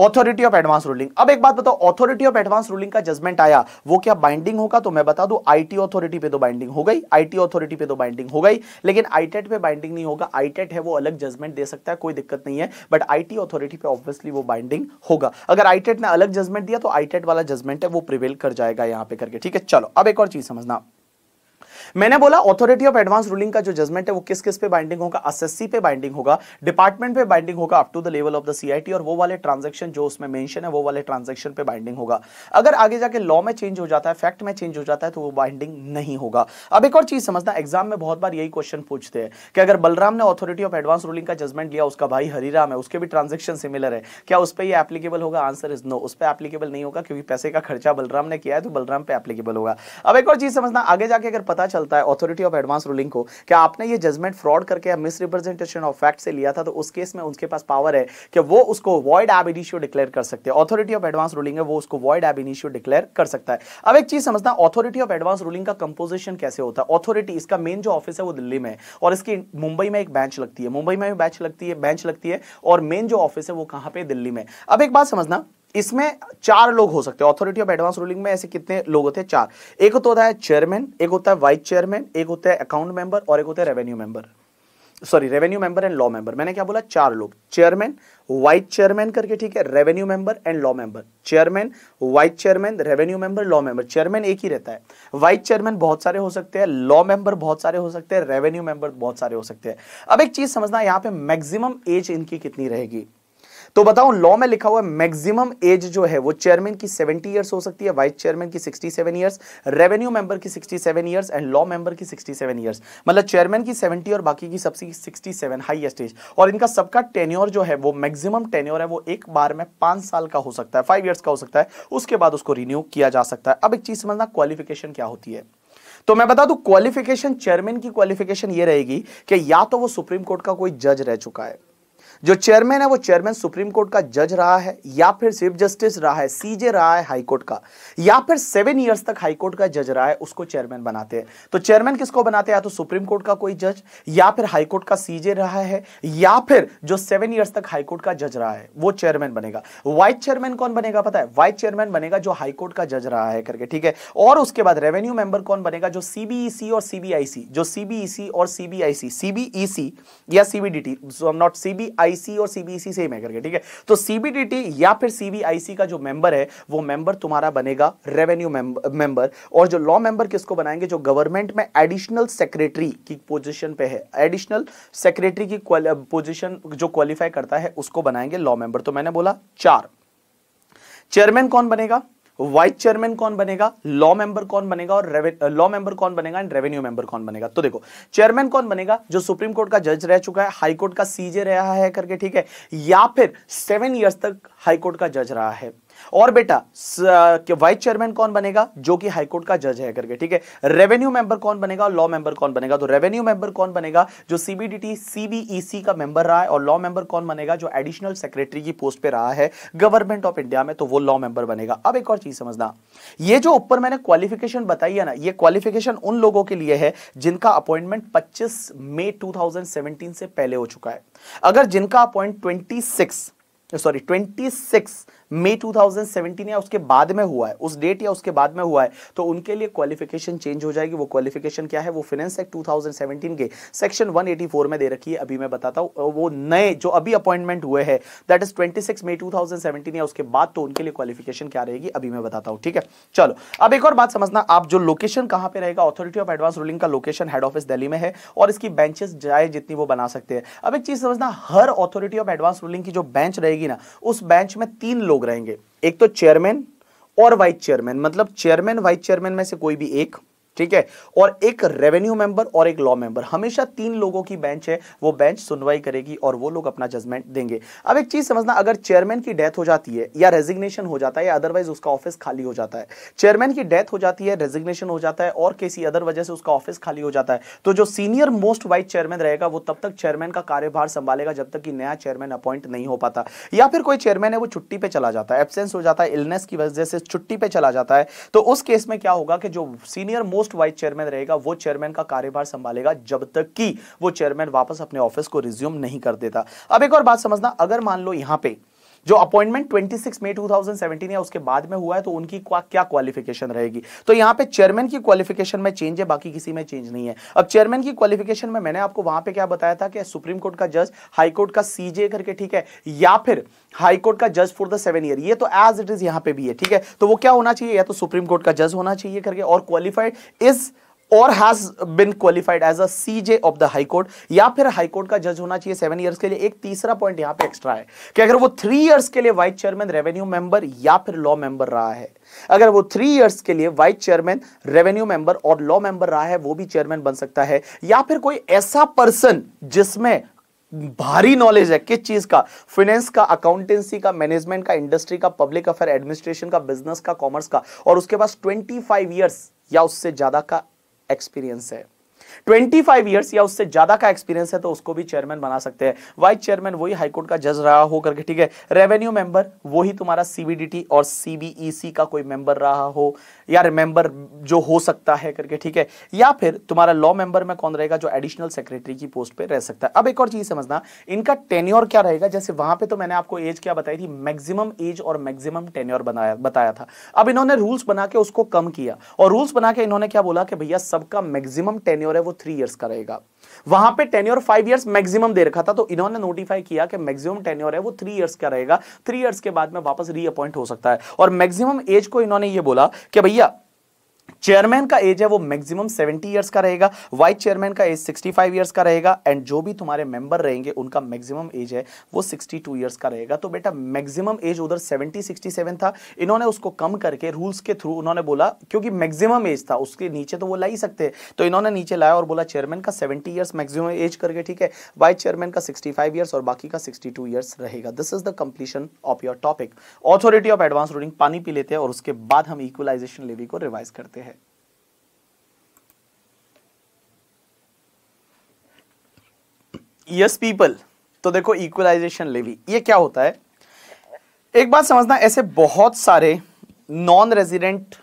authority of advance ruling अब एक बात बताओ ऑथोरिटी ऑफ़ एडवांस रूलिंग का जजमेंट आया, वो क्या बाइंडिंग होगा? तो मैं बता दूँ आईटी ऑथोरिटी पे तो बाइंडिंग हो गई आईटी ऑथोरिटी पे तो बाइंडिंग हो गई, लेकिन आईटेट पे बाइंडिंग नहीं होगा आईटेट है वो अलग जजमेंट दे सकता है, कोई दिक्कत नहीं है बट आईटी ऑथोरिटी पे ऑब्वियसली वो बाइंडिंग होगा। अगर आईटेट ने अलग जजमेंट दिया तो आईटेट वाला जजमेंट है, वो प्रिवेल कर जाएगा यहाँ पे करके, ठीक है? चलो, अब एक और चीज़ समझना। मैंने बोला अथॉरिटी ऑफ़ एडवांस रूलिंग का जो जजमेंट है, वो किस किस पे बाइंडिंग होगा? एसएससी पे बाइंडिंग होगा डिपार्टमेंट पे बाइंडिंग होगा up to the level of the CIT और वो वाले ट्रांजेक्शन जो उसमें मेंशन है, वो वाले ट्रांजेक्शन पे बाइंडिंग होगा। अगर आगे जाके लॉ में चेंज हो जाता है फैक्ट में चेंज हो जाता है तो वो बाइंडिंग नहीं होगा। अब एक और चीज़ समझना एग्ज़ाम में बहुत बार यही क्वेश्चन पूछते हैं कि अगर बलराम ने अथॉरिटी ऑफ़ एडवांस रूलिंग का जजमेंट लिया, उसका भाई हरिराम है, उसके भी ट्रांजेक्शन सिमिलर है, क्या उस पर यह एप्लीकेबल होगा? आंसर इज़ नो उस पर एप्लीकेबल नहीं होगा, क्योंकि पैसे का खर्चा बलराम ने किया है तो बलराम पे एप्लीकेबल होगा। अब एक और चीज़ समझना, आगे जाके अगर पता चलता है अथॉरिटी ऑफ़ एडवांस रूलिंग को, क्या आपने ये जजमेंट फ्रॉड करके मिस रिप्रेजेंटेशन ऑफ़ फैक्ट से लिया था? तो उस केस में उनके पास पावर है कि वो उसको वॉइड एब इनिशियो डिक्लेयर कर सकते हैं। अथॉरिटी ऑफ़ एडवांस रूलिंग है, वो उसको वॉइड एब इनिशियो डिक्लेयर कर सकता है। अब एक चीज़ समझना अथॉरिटी ऑफ़ एडवांस रूलिंग का कंपोजिशन कैसे होता है? अथॉरिटी इसका मेन जो ऑफ़िस है वो दिल्ली में और इसकी मुंबई में एक बेंच लगती है। मुंबई में बैच लगती है बेंच लगती है, और मेन जो ऑफ़िस है वो कहाँ पे? दिल्ली में अब एक बात समझना इसमें चार लोग हो सकते हैं। अथॉरिटी ऑफ़ एडवांस रूलिंग में ऐसे कितने लोग होते हैं? चार। एक तो होता है चेयरमैन एक होता है वाइस चेयरमैन एक होता है अकाउंट मेंबर और एक होता है revenue member sorry revenue member and law member मैंने क्या बोला? चार लोग। चेयरमैन वाइस चेयरमैन करके ठीक है revenue member and law member chairman vice chairman revenue member law member chairman एक ही रहता है। वाइस चेयरमैन बहुत सारे हो सकते हैं लॉ मेंबर बहुत सारे हो सकते हैं रेवेन्यू मेंबर बहुत सारे हो सकते हैं। अब एक चीज़ समझना, यहाँ पे मैक्सिमम एज इनकी कितनी रहेगी? तो बताओ लॉ में लिखा हुआ मैक्सिमम एज जो है, वो चेयरमैन की 70 इयर्स हो सकती है वाइस चेयरमैन की 67 इयर्स रेवेन्यू मेंबर की 67 इयर्स एंड लॉ मेंबर की 67 इयर्स मतलब चेयरमैन की 70 और बाकी की सबकी 67 हाईएस्ट एज और इनका सबका टेन्योर जो है, वो मैक्सिमम टेन्योर है, वो एक बार में पाँच साल का हो सकता है फाइव ईयर्स का हो सकता है, उसके बाद उसको रिन्यू किया जा सकता है। अब एक चीज़ समझना क्वालिफिकेशन क्या होती है? तो मैं बता दूँ क्वालिफिकेशन चेयरमैन की क्वालिफिकेशन ये रहेगी कि या तो वो सुप्रीम कोर्ट का कोई जज रह चुका है जो चेयरमैन है, वो चेयरमैन सुप्रीम कोर्ट का जज रहा है, या फिर चीफ जस्टिस रहा है, सीजे रहा है हाई कोर्ट का, या फिर सेवन ईयर्स तक हाई कोर्ट का जज रहा है, उसको चेयरमैन बनाते हैं। तो चेयरमैन किसको बनाते हैं? या तो सुप्रीम कोर्ट का कोई जज, या फिर हाई कोर्ट का सीजे रहा है, या फिर जो सेवन ईयर्स तक हाई कोर्ट का जज रहा है, वो चेयरमैन बनेगा। वाइस चेयरमैन कौन बनेगा पता है? वाइस चेयरमैन बनेगा जो हाई कोर्ट का जज रहा है करके, ठीक है? और उसके बाद रेवेन्यू मेंबर कौन बनेगा? जो सीबीईसी और सीबीआईसी जो सीबीईसी और सीबीआईसी सीबीईसी या सीबीडीटी नॉट सीबीआईसी और सीबीईसी सेम है करके, ठीक है? तो सीबीडीटी या फिर सीबीआईसी का जो मेंबर है, वो मेंबर तुम्हारा बनेगा रेवेन्यू मेंबर और जो लॉ मेंबर किसको बनाएँगे? जो गवर्नमेंट में एडिशनल सेक्रेटरी की पोजीशन पे है एडिशनल सेक्रेटरी की पोजीशन जो क्वालिफाई करता है, उसको बनाएँगे लॉ मेंबर तो मैंने बोला चार. चेयरमैन कौन बनेगा? वाइस चेयरमैन कौन बनेगा, लॉ मेंबर कौन बनेगा और लॉ मेंबर कौन बनेगा एंड रेवेन्यू मेंबर कौन बनेगा। तो देखो, चेयरमैन कौन बनेगा, जो सुप्रीम कोर्ट का जज रह चुका है हाईकोर्ट का सीजे रहा है करके, ठीक है, या फिर सेवन ईयर्स तक हाईकोर्ट का जज रहा है। और बेटा वाइस चेयरमैन कौन बनेगा? जो कि हाईकोर्ट का जज है करके, ठीक है? रेवेन्यू मेंबर कौन बनेगा? और लॉ मेंबर कौन बनेगा? तो रेवेन्यू मेंबर कौन बनेगा? जो सीबीडीटी सीबीईसी का मेंबर रहा है, और लॉ मेंबर कौन बनेगा? जो एडिशनल सेक्रेटरी की पोस्ट पे रहा है गवर्नमेंट ऑफ़ इंडिया में तो वो लॉ मेंबर बनेगा। अब एक और चीज़ समझना। ये जो ऊपर मैंने क्वालिफिकेशन बताई है ना, ये क्वालिफिकेशन उन लोगों के लिए है, जिनका अपॉइंटमेंट 25 मई 2017 से पहले हो चुका है। अगर जिनका अपॉइंट 26 सॉरी 26 मई 2017 या उसके बाद में हुआ है, उस डेट या उसके बाद में हुआ है तो उनके लिए क्वालिफिकेशन चेंज हो जाएगी। वो क्वालिफिकेशन क्या है? वो फाइनेंस एक्ट 2017 के सेक्शन 184 में दे रखी है। अभी मैं बताता हूँ, वो नए जो अभी अपॉइंटमेंट हुए हैं दैट इज़ 26 मई 2017 या उसके बाद तो उनके लिए क्वालिफिकेशन क्या रहेगी? अभी मैं बताता हूँ, ठीक है? चलो, अब एक और बात समझना, आप जो लोकेशन कहाँ पे रहेगा? अथॉरिटी ऑफ़ एडवांस रूलिंग का लोकेशन हेड ऑफ़िस दिल्ली में है, और इसकी बेंचेस जाए जितनी वो बना सकते हैं। अब एक चीज़ समझना, हर अथॉरिटी ऑफ़ एडवांस रूलिंग की जो बेंच रहेगी ना, उस बेंच में तीन लोग रहेंगे। एक तो चेयरमैन और वाइस चेयरमैन मतलब चेयरमैन वाइस चेयरमैन में से कोई भी एक ठीक है? और एक रेवेन्यू मेंबर और एक लॉ मेंबर हमेशा तीन लोगों की बेंच है, वो बेंच सुनवाई करेगी और वो लोग अपना जजमेंट देंगे। अब एक चीज़ समझना, अगर चेयरमैन की डेथ हो जाती है या रेजिग्नेशन हो जाता है या अदरवाइज़ उसका ऑफ़िस खाली हो जाता है चेयरमैन की डेथ हो जाती है रेजिग्नेशन हो जाता है और किसी अदर वजह से उसका ऑफ़िस खाली हो जाता है तो जो सीनियर मोस्ट वाइस चेयरमैन रहेगा, वो तब तक चेयरमैन का कार्यभार संभालेगा जब तक कि नया चेयरमैन अपॉइंट नहीं हो पाता। या फिर कोई चेयरमैन है, वो छुट्टी पे चला जाता है एबसेंस हो जाता है इलनेस की वजह से छुट्टी पे चला जाता है तो उस केस में क्या होगा कि जो सीनियर मोस्ट वाइस चेयरमैन रहेगा, वो चेयरमैन का कार्यभार संभालेगा जब तक कि वो चेयरमैन वापस अपने ऑफ़िस को रिज्यूम नहीं कर देता। अब एक और बात समझना, अगर मान लो यहाँ पे जो अपॉइंटमेंट 26 मई 2017 या उसके बाद में हुआ है तो उनकी क्या क्वालिफिकेशन रहेगी? तो यहाँ पे चेयरमैन की क्वालिफिकेशन में चेंज है, बाकी किसी में चेंज नहीं है। अब चेयरमैन की क्वालिफिकेशन में मैंने आपको वहाँ पे क्या बताया था कि सुप्रीम कोर्ट का जज हाई कोर्ट का सीजे करके, ठीक है, या फिर हाई कोर्ट का जज फॉर द सेवन ईयर ये तो एज इट इज़ यहाँ पे भी है, ठीक है? तो वो क्या होना चाहिए? या तो सुप्रीम कोर्ट का जज होना चाहिए करके, और क्वालिफाइड इज़ और has been qualified as a CJ of the high court या फिर हाई कोर्ट का जज होना चाहिए सेवन इयर्स के लिए। एक तीसरा पॉइंट यहाँ पे एक्स्ट्रा है कि अगर वो थ्री इयर्स के लिए वाइस चेयरमैन रेवेन्यू मेंबर या फिर लॉ मेंबर रहा है, अगर वो थ्री इयर्स के लिए वाइस चेयरमैन रेवेन्यू मेंबर और लॉ मेंबर रहा है, वो भी चेयरमैन बन सकता है। या फिर कोई ऐसा पर्सन जिसमें भारी नॉलेज है किस चीज़ का? फाइनेंस का अकाउंटेंसी का मैनेजमेंट का इंडस्ट्री का पब्लिक अफेयर एडमिनिस्ट्रेशन का बिज़नेस का कॉमर्स का, और उसके पास 25 इयर्स या उससे ज़्यादा का एक्सपीरियंस है। 25 इयर्स या उससे ज़्यादा का एक्सपीरियंस है तो उसको भी चेयरमैन बना सकते हैं। वाइस चेयरमैन वही हाईकोर्ट का जज रहा हो करके, ठीक है? रेवेन्यू मेंबर वही तुम्हारा सीबीडीटी और सीबीईसी का कोई मेंबर रहा हो, या मेंबर जो हो सकता है करके, ठीक है? या फिर तुम्हारा लॉ मेंबर में कौन रहेगा जो एडिशनल सेक्रेटरी की पोस्ट पे रह सकता है? अब एक और चीज़ समझना, इनका टेन्योर क्या रहेगा? जैसे वहाँ पे तो मैंने आपको एज क्या बताई थी? मैक्सिमम एज और मैक्सिमम टेन्योर बनाया, बताया था। अब इन्होंने रूल्स बना के उसको कम किया, और रूल्स बना के इन्होंने क्या बोला कि भैया सबका मैक्सिमम टेन्योर है, वो थ्री ईयर्स का रहेगा। वहाँ पे टेन्योर फाइव ईयर्स मैक्सिमम दे रखा था तो इन्होंने नोटिफाई किया कि मैक्सिमम टेन्योर है, वो थ्री ईयर्स का रहेगा। थ्री ईयर्स के बाद में वापस रीअपॉइंट हो सकता है। और मैक्सिमम एज को इन्होंने ये बोला कि भैया चेयरमैन का एज है वो मैक्सिमम 70 इयर्स का रहेगा, वाइस चेयरमैन का एज 65 इयर्स का रहेगा एंड जो भी तुम्हारे मेंबर रहेंगे, उनका मैक्सिमम एज है वो 62 इयर्स का रहेगा। तो बेटा, मैक्सिमम एज उधर 70 67 था, इन्होंने उसको कम करके रूल्स के थ्रू उन्होंने बोला, क्योंकि मैक्सिमम एज था, उसके नीचे तो वो ला ही सकते तो इन्होंने नीचे लाया और बोला, चेयरमैन का सेवेंटी ईयर्स मैक्सिमम एज करके ठीक है, वाइस चेयरमैन का सिक्सटी ईयर्स और बाकी का सिक्सटी ईयर्स रहेगा। This is the completion of your topic authority of advance ruling पानी पी लेते हैं और उसके बाद हम इक्वलाइजेशन लेवी को रिवाइज करते हैं। यस पीपल तो देखो इक्वलाइजेशन लेवी ये क्या होता है? एक बात समझना, ऐसे बहुत सारे नॉन रेजिडेंट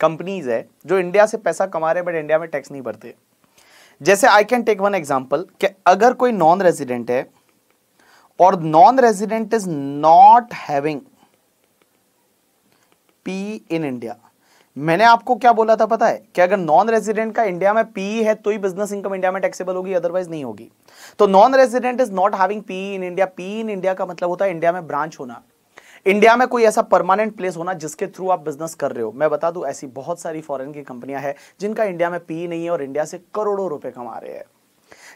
कंपनीज़ है जो इंडिया से पैसा कमा रहे बट इंडिया में टैक्स नहीं भरते। जैसे I can take one example कि अगर कोई नॉन रेजिडेंट है और non resident is not having P in India मैंने आपको क्या बोला था पता है? कि अगर नॉन रेजिडेंट का इंडिया में पी है तो ही बिज़नेस इनकम इंडिया में टैक्सेबल होगी अदरवाइज़ नहीं होगी। तो non resident is not having P in India P in India का मतलब होता है इंडिया में ब्रांच होना। इंडिया में कोई ऐसा परमानेंट प्लेस होना जिसके थ्रू आप बिज़नेस कर रहे हो। मैं बता दूँ, ऐसी बहुत सारी फॉरेन की कंपनियाँ हैं जिनका इंडिया में पी नहीं है और इंडिया से करोड़ों रुपए कमा रहे हैं।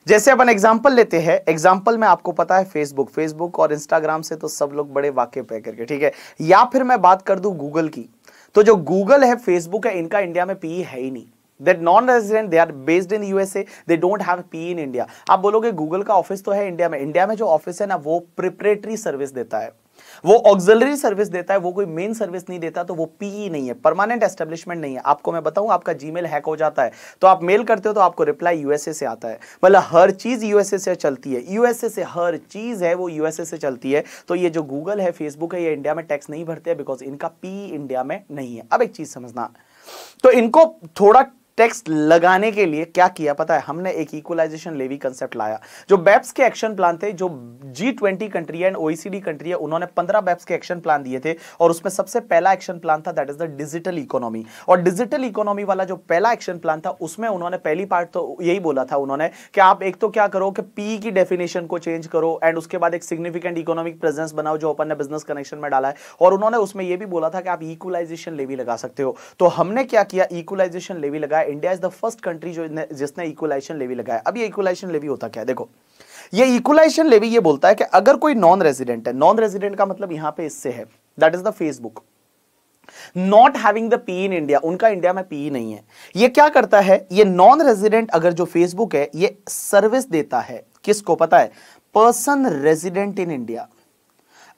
जैसे अपन एग्ज़ाम्पल लेते हैं। एग्ज़ाम्पल में आपको पता है फेसबुक फेसबुक और इंस्टाग्राम से तो सब लोग बड़े वाकिफ है करके, ठीक है? या फिर मैं बात कर दूँ गूगल की। तो जो गूगल है फेसबुक है, इनका इंडिया में पी है ही नहीं। That non resident they are based in USA they don't have P in India आप बोलोगे गूगल का ऑफ़िस तो है इंडिया में। इंडिया में जो ऑफ़िस है ना, वो प्रिपरेटरी सर्विस देता है। वो ऑक्सिलरी सर्विस देता है, वो कोई मेन सर्विस नहीं देता तो वो पीई नहीं है परमानेंट एस्टेब्लिशमेंट नहीं है। आपको मैं बताऊँ, आपका जीमेल हैक हो जाता है तो आप मेल करते हो तो आपको रिप्लाई यूएसए से आता है। मतलब हर चीज़ यूएसए से चलती है। यूएसए से हर चीज़ है, वो यूएसए से चलती है। तो ये जो गूगल है फेसबुक है, ये इंडिया में टैक्स नहीं भरते बिकॉज़ इनका पी इंडिया में नहीं है। अब एक चीज़ समझना। तो इनको थोड़ा टैक्स लगाने के लिए क्या किया, पता है? हमने एक इक्वलाइजेशन लेवी कंसेप्ट लाया, जो बेप्स के एक्शन प्लान थे, जो G twenty country and OECD country है, उन्होंने पंद्रह बेप्स के एक्शन प्लान दिए थे, और उसमें सबसे पहला एक्शन प्लान था that is the digital economy और डिजिटल इकोनॉमी वाला जो पहला एक्शन प्लान था, उसमें उन्होंने पहली पार्ट तो यही बोला था उन्होंने कि आप एक तो क्या करो कि पी की डेफिनेशन को चेंज करो एंड उसके बाद एक सिग्निफिकेंट इकोनॉमिक प्रेजेंस बनाओ, जो अपन ने बिज़नेस कनेक्शन में डाला है। और उन्होंने उसमें यह भी बोला था कि आप इक्वलाइजेशन लेवी लगा सकते हो। तो हमने क्या किया? इक्वलाइजेशन लेवी लगाया। India is the first country जो जिसने इक्वलाइजेशन लेवी लगाया। अब ये इक्वलाइजेशन लेवी होता क्या है? देखो, ये इक्वलाइजेशन लेवी ये बोलता है कि अगर कोई नॉन रेजिडेंट है नॉन रेजिडेंट का मतलब यहाँ पे इससे है। That is the Facebook not having the P in India उनका इंडिया में पी नहीं है। ये क्या करता है? ये नॉन रेजिडेंट अगर जो फेसबुक है, ये सर्विस देता है। किसको पता है? पर्सन रेजिडेंट इन इंडिया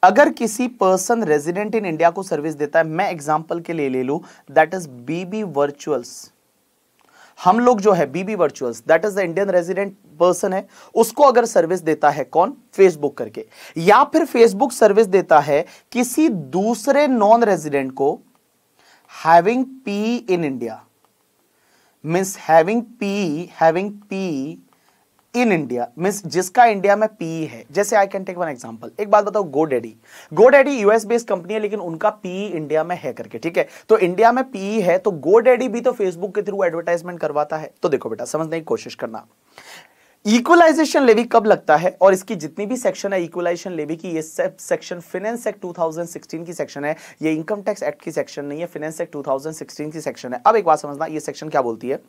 अगर किसी पर्सन रेजिडेंट इन इंडिया को सर्विस देता है, मैं एग्जांपल के लिए ले लू दैट इज़ बीबी वर्चुअल्स हम लोग जो है BB virtuals that is the Indian resident person है, उसको अगर सर्विस देता है कौन? फेसबुक करके। या फिर फेसबुक सर्विस देता है किसी दूसरे नॉन रेजिडेंट को having P in India means having P having P in India, means जिसका इंडिया में पीई है, जैसे I can take one example एक बात बताओ GoDaddy GoDaddy US based company है, लेकिन उनका पीई इंडिया में है करके, ठीक है? तो इंडिया में पीई है तो गो डैडी भी तो फेसबुक के थ्रू एडवर्टाइजमेंट करवाता है। तो देखो बेटा, समझने की कोशिश करना। इक्वलाइजेशन लेवी कब लगता है? और इसकी जितनी भी सेक्शन है इक्वलाइजेशन लेवी की, ये सेक्शन फिनेंस एक्ट 2016 की सेक्शन है। ये इनकम टैक्स एक्ट की सेक्शन नहीं है फिनेंस एक्ट 2016 की सेक्शन है। अब एक बात समझना, ये सेक्शन क्या बोलती है?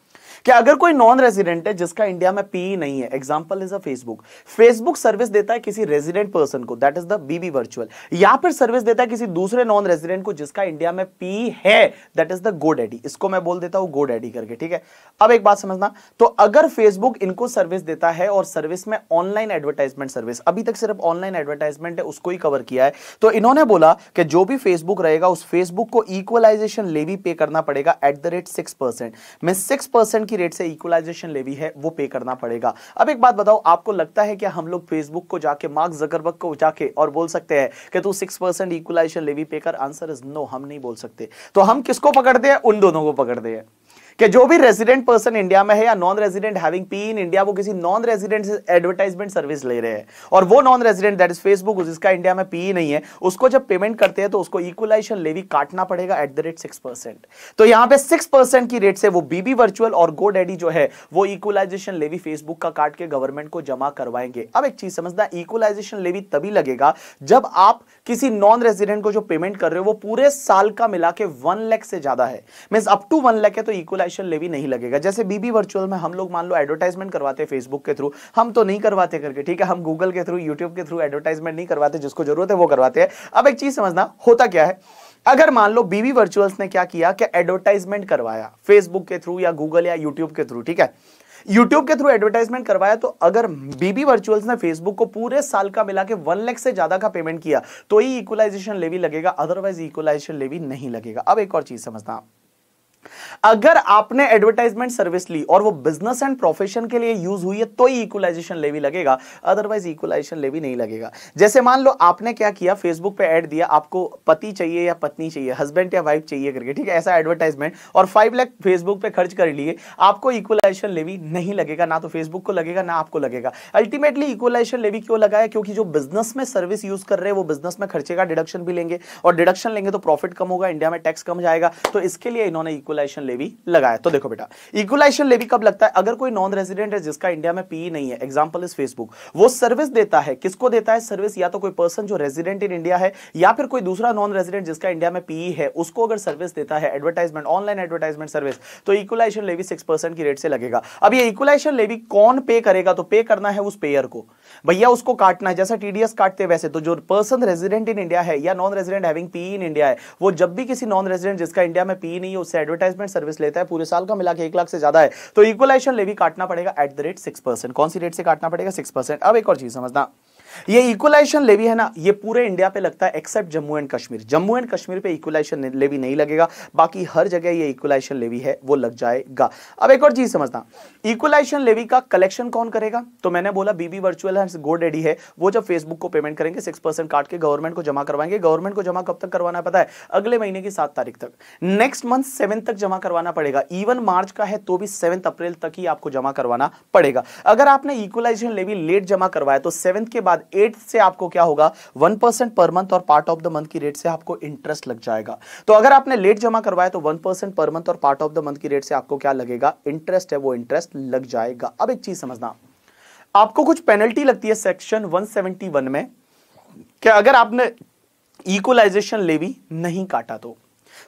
कि अगर कोई नॉन रेजिडेंट है, जिसका इंडिया में पी नहीं है example is a Facebook Facebook service देता है किसी रेजिडेंट पर्सन को that is the BB virtual या फिर सर्विस देता है किसी दूसरे नॉन रेजिडेंट को, जिसका इंडिया में पी है that is the GoDaddy इसको मैं बोल देता हूँ गो डैडी करके, ठीक है? अब एक बात समझना तो अगर फेसबुक इनको सर्विस देता देता है और सर्विस में ऑनलाइन एडवर्टाइजमेंट सर्विस अभी तक सिर्फ़ ऑनलाइन एडवर्टाइजमेंट है, उसको ही कवर किया है। तो इन्होंने बोला कि जो भी फेसबुक रहेगा, उस फेसबुक को इक्वलाइजेशन लेवी पे करना पड़ेगा at the rate six percent में सिक्स परसेंट की रेट से इक्वलाइजेशन लेवी है, वो पे करना पड़ेगा। अब एक बात बताओ, आपको लगता है कि हम लोग फेसबुक को जाके मार्क जकरबर्ग को जाके और बोल सकते हैं कि तू सिक्स परसेंट इक्वलाइजेशन लेवी पे कर? आंसर इज़ नो हम नहीं बोल सकते। तो हम किसको पकड़ते हैं? उन दोनों को पकड़ते हैं। कि जो भी रेजिडेंट पर्सन इंडिया में है या non resident having P in India वो किसी नॉन रेजिडेंट एडवर्टाइजमेंट सर्विस ले रहे हैं। और वो non resident that is Facebook जिसका इंडिया में पी नहीं है, उसको जब पेमेंट करते हैं तो उसको इक्वलाइजेशन लेवी काटना पड़ेगा at the rate six percent तो यहाँ पे सिक्स परसेंट की रेट से वो बीबी वर्चुअल और गो डैडी जो है, वो इक्वलाइजेशन लेवी फेसबुक का काट के गवर्नमेंट को जमा करवाएँगे। अब एक चीज़ समझना इक्वलाइजेशन लेवी तभी लगेगा जब आप किसी नॉन रेजिडेंट को जो पेमेंट कर रहे हो, वो पूरे साल का मिला के वन लैख से ज़्यादा है। Mean up to one lakh है तो इक्वलाइज मोनेटाइजेशन लेवी नहीं लगेगा। जैसे बीबी वर्चुअल में हम लोग मान लो एडवर्टाइजमेंट करवाते हैं फेसबुक के थ्रू हम तो नहीं करवाते करके, ठीक है? हम गूगल के थ्रू यूट्यूब के थ्रू एडवर्टाइजमेंट नहीं करवाते, जिसको ज़रूरत है वो करवाते हैं। अब एक चीज़ समझना, होता क्या है? अगर मान लो बीबी वर्चुअल्स ने क्या किया कि एडवर्टाइजमेंट करवाया फेसबुक के थ्रू या गूगल या यूट्यूब के थ्रू ठीक है? यूट्यूब के थ्रू एडवर्टाइजमेंट करवाया तो अगर बीबी वर्चुअल्स ने फेसबुक को पूरे साल का मिला के वन लैख से ज़्यादा का पेमेंट किया तो ही इक्वलाइजेशन लेवी लगेगा अदरवाइज़ इक्वलाइजेशन लेवी नहीं लगेगा। अब एक और चीज़ समझना अगर आपने एडवर्टाइजमेंट सर्विस ली और वो बिज़नेस एंड प्रोफेशन के लिए यूज़ हुई है तो ही इक्वलाइजेशन लेवी लगेगा। अदरवाइज़ इक्वलाइजेशन लेवी नहीं लगेगा। जैसे मान लो आपने क्या किया? फेसबुक पे ऐड दिया, आपको पति चाहिए या पत्नी चाहिए हस्बैंड या वाइफ चाहिए करके, ठीक है? ऐसा एडवर्टाइजमेंट और फाइव लाख फेसबुक पे खर्च कर लिए, आपको इक्वलाइजेशन लेवी नहीं लगेगा। ना तो फेसबुक को लगेगा, ना आपको लगेगा। अल्टीमेटली इक्वलाइजेशन लेवी क्यों लगाया क्योंकि जो बिज़नेस में सर्विस यूज़ कर रहे हैं, वो बिज़नेस में खर्चे का डिडक्शन भी लेंगे। और डिडक्शन लेंगे तो प्रॉफिट कम होगा इंडिया में टैक्स कम जाएगा। तो इसके लिए इन्होंने इक्वलाइजेशन लेवी लगाया तो देखो बेटा इक्वलाइजेशन लेवी कब लगता है? अगर कोई नॉन रेजिडेंट है जिसका इंडिया में पी नहीं है एग्जांपल इज़ फेसबुक वो सर्विस देता है। किसको देता है? सर्विस या तो कोई पर्सन जो रेजिडेंट इन इंडिया है, या फिर कोई दूसरा नॉन रेजिडेंट जिसका इंडिया में पी है, उसको अगर सर्विस देता है एडवर्टाइजमेंट ऑनलाइन एडवर्टाइजमेंट सर्विस तो इक्वलाइजेशन लेवी सिक्स की रेट से लगेगा। अब ये इक्वलाइजेशन लेवी कौन पे करेगा? तो पे करना है उस पेयर को। भैया उसको काटना है, जैसा टीडीएस काटते हैं वैसे। तो जो पर्सन रेजिडेंट इन इंडिया है या non resident having P in India है, वो जब भी किसी नॉन रेजिडेंट जिसका इंडिया में पी नहीं है, उससे एडवर्टाइजमेंट सर्विस लेता है, पूरे साल का मिला के एक लाख से ज़्यादा है। तो इक्वलाइजेशन लेवी काटना पड़ेगा at the rate six percent कौन सी रेट से काटना पड़ेगा? सिक्स परसेंट अब एक और चीज़ समझना। ये इक्वलाइजेशन लेवी है ना, ये पूरे इंडिया पे लगता है except Jammu and Kashmir. Jammu and Kashmir पे इक्वलाइजेशन लेवी नहीं लगेगा। बाकी हर जगह ये इक्वलाइजेशन लेवी है, वो लग जाएगा। अब एक और चीज़ समझना इक्वलाइजेशन लेवी का कलेक्शन कौन करेगा? तो मैंने बोला बीबी वर्चुअल गो डेडी है। वो जब फेसबुक को पेमेंट करेंगे सिक्स परसेंट काट के गवर्नमेंट को जमा करवाएँगे। गवर्नमेंट को जमा कब तक करवाना पता है? अगले महीने की सात तारीख तक। नेक्स्ट मंथ सेवन तक जमा करवाना पड़ेगा। इवन मार्च का है तो भी सेवन अप्रैल तक ही आपको जमा करवाना पड़ेगा। अगर आपने इक्वलाइजेशन लेवी लेट जमा करवाया तो सेवन के बाद एट से आपको क्या होगा? वन परसेंट पर मंथ और पार्ट ऑफ़ द मंथ की रेट से आपको इंटरेस्ट लग जाएगा। तो अगर आपने लेट जमा करवाया तो वन परसेंट पर मंथ और पार्ट ऑफ़ द मंथ की रेट से आपको क्या लगेगा? इंटरेस्ट है, वो इंटरेस्ट लग जाएगा। अब एक चीज़ समझना। आपको कुछ पेनल्टी लगती है सेक्शन 171 में, कि अगर आपने इक्वलाइजेशन लेवी नहीं काटा तो।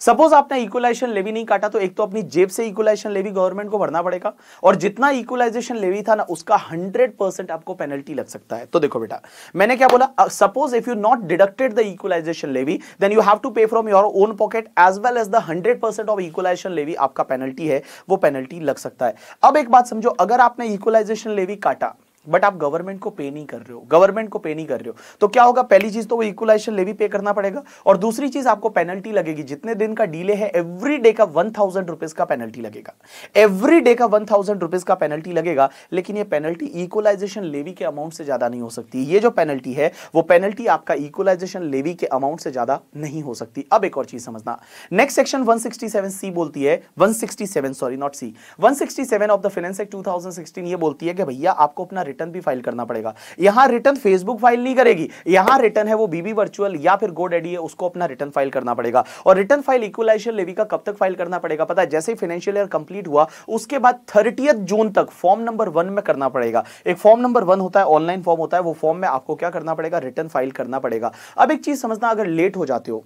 सपोज़ आपने इक्वलाइजेशन लेवी नहीं काटा तो एक तो अपनी जेब से इक्वलाइजेशन लेवी गवर्नमेंट को भरना पड़ेगा, और जितना इक्वलाइजेशन लेवी था ना, उसका हंड्रेड परसेंट आपको पेनल्टी लग सकता है। तो देखो बेटा, मैंने क्या बोला suppose if you not deducted the equalisation levy then you have to pay from your own pocket as well as the hundred percent of equalisation levy आपका पेनल्टी है, वो पेनल्टी लग सकता है। अब एक बात समझो, अगर आपने इक्वलाइजेशन लेवी काटा बट आप गवर्नमेंट को पे नहीं कर रहे हो। गवर्नमेंट को पे नहीं कर रहे हो। तो क्या होगा? पहली चीज़ तो वो इक्वलाइजेशन लेवी पे करना पड़ेगा। और दूसरी चीज़, आपको पेनल्टी लगेगी। जितने दिन का डीले है एवरी डे का वन थाउज़ेंड रुपीज़ का पेनल्टी लगेगा। एवरी डे का वन थाउज़ेंड रुपीज़ का पेनल्टी लगेगा। लेकिन ये पेनल्टी इक्वलाइजेशन लेवी के अमाउंट से ज़्यादा नहीं हो सकती। ये जो पेनल्टी है, वो पेनल्टी आपका इक्वलाइजेशन लेवी के अमाउंट से ज़्यादा नहीं हो सकती। अब एक और चीज़ समझना। नेक्स्ट सेक्शन 167 सी बोलती है। 167 sorry not C 167 of the finance act 2016 ये बोलती है कि भैया, आपको अपना रिटर्न भी फ़ाइल करना पड़ेगा। यहाँ रिटर्न फेसबुक फ़ाइल नहीं करेगी। यहाँ रिटर्न है वो बीबी वर्चुअल या फिर गो डेडी है, उसको अपना रिटर्न फ़ाइल करना पड़ेगा। और रिटर्न फ़ाइल इक्वलाइजेशन लेवी का कब तक फ़ाइल करना पड़ेगा पता है? जैसे फाइनेंशियल ईयर कंप्लीट हुआ, उसके बाद थर्टी जून तक फॉर्म नंबर वन में करना पड़ेगा। एक फॉर्म नंबर वन होता है ऑनलाइन फॉर्म होता है, वो फॉर्म में आपको क्या करना पड़ेगा? रिटर्न फ़ाइल करना पड़ेगा। अब एक चीज़ समझना, अगर लेट हो जाते हो,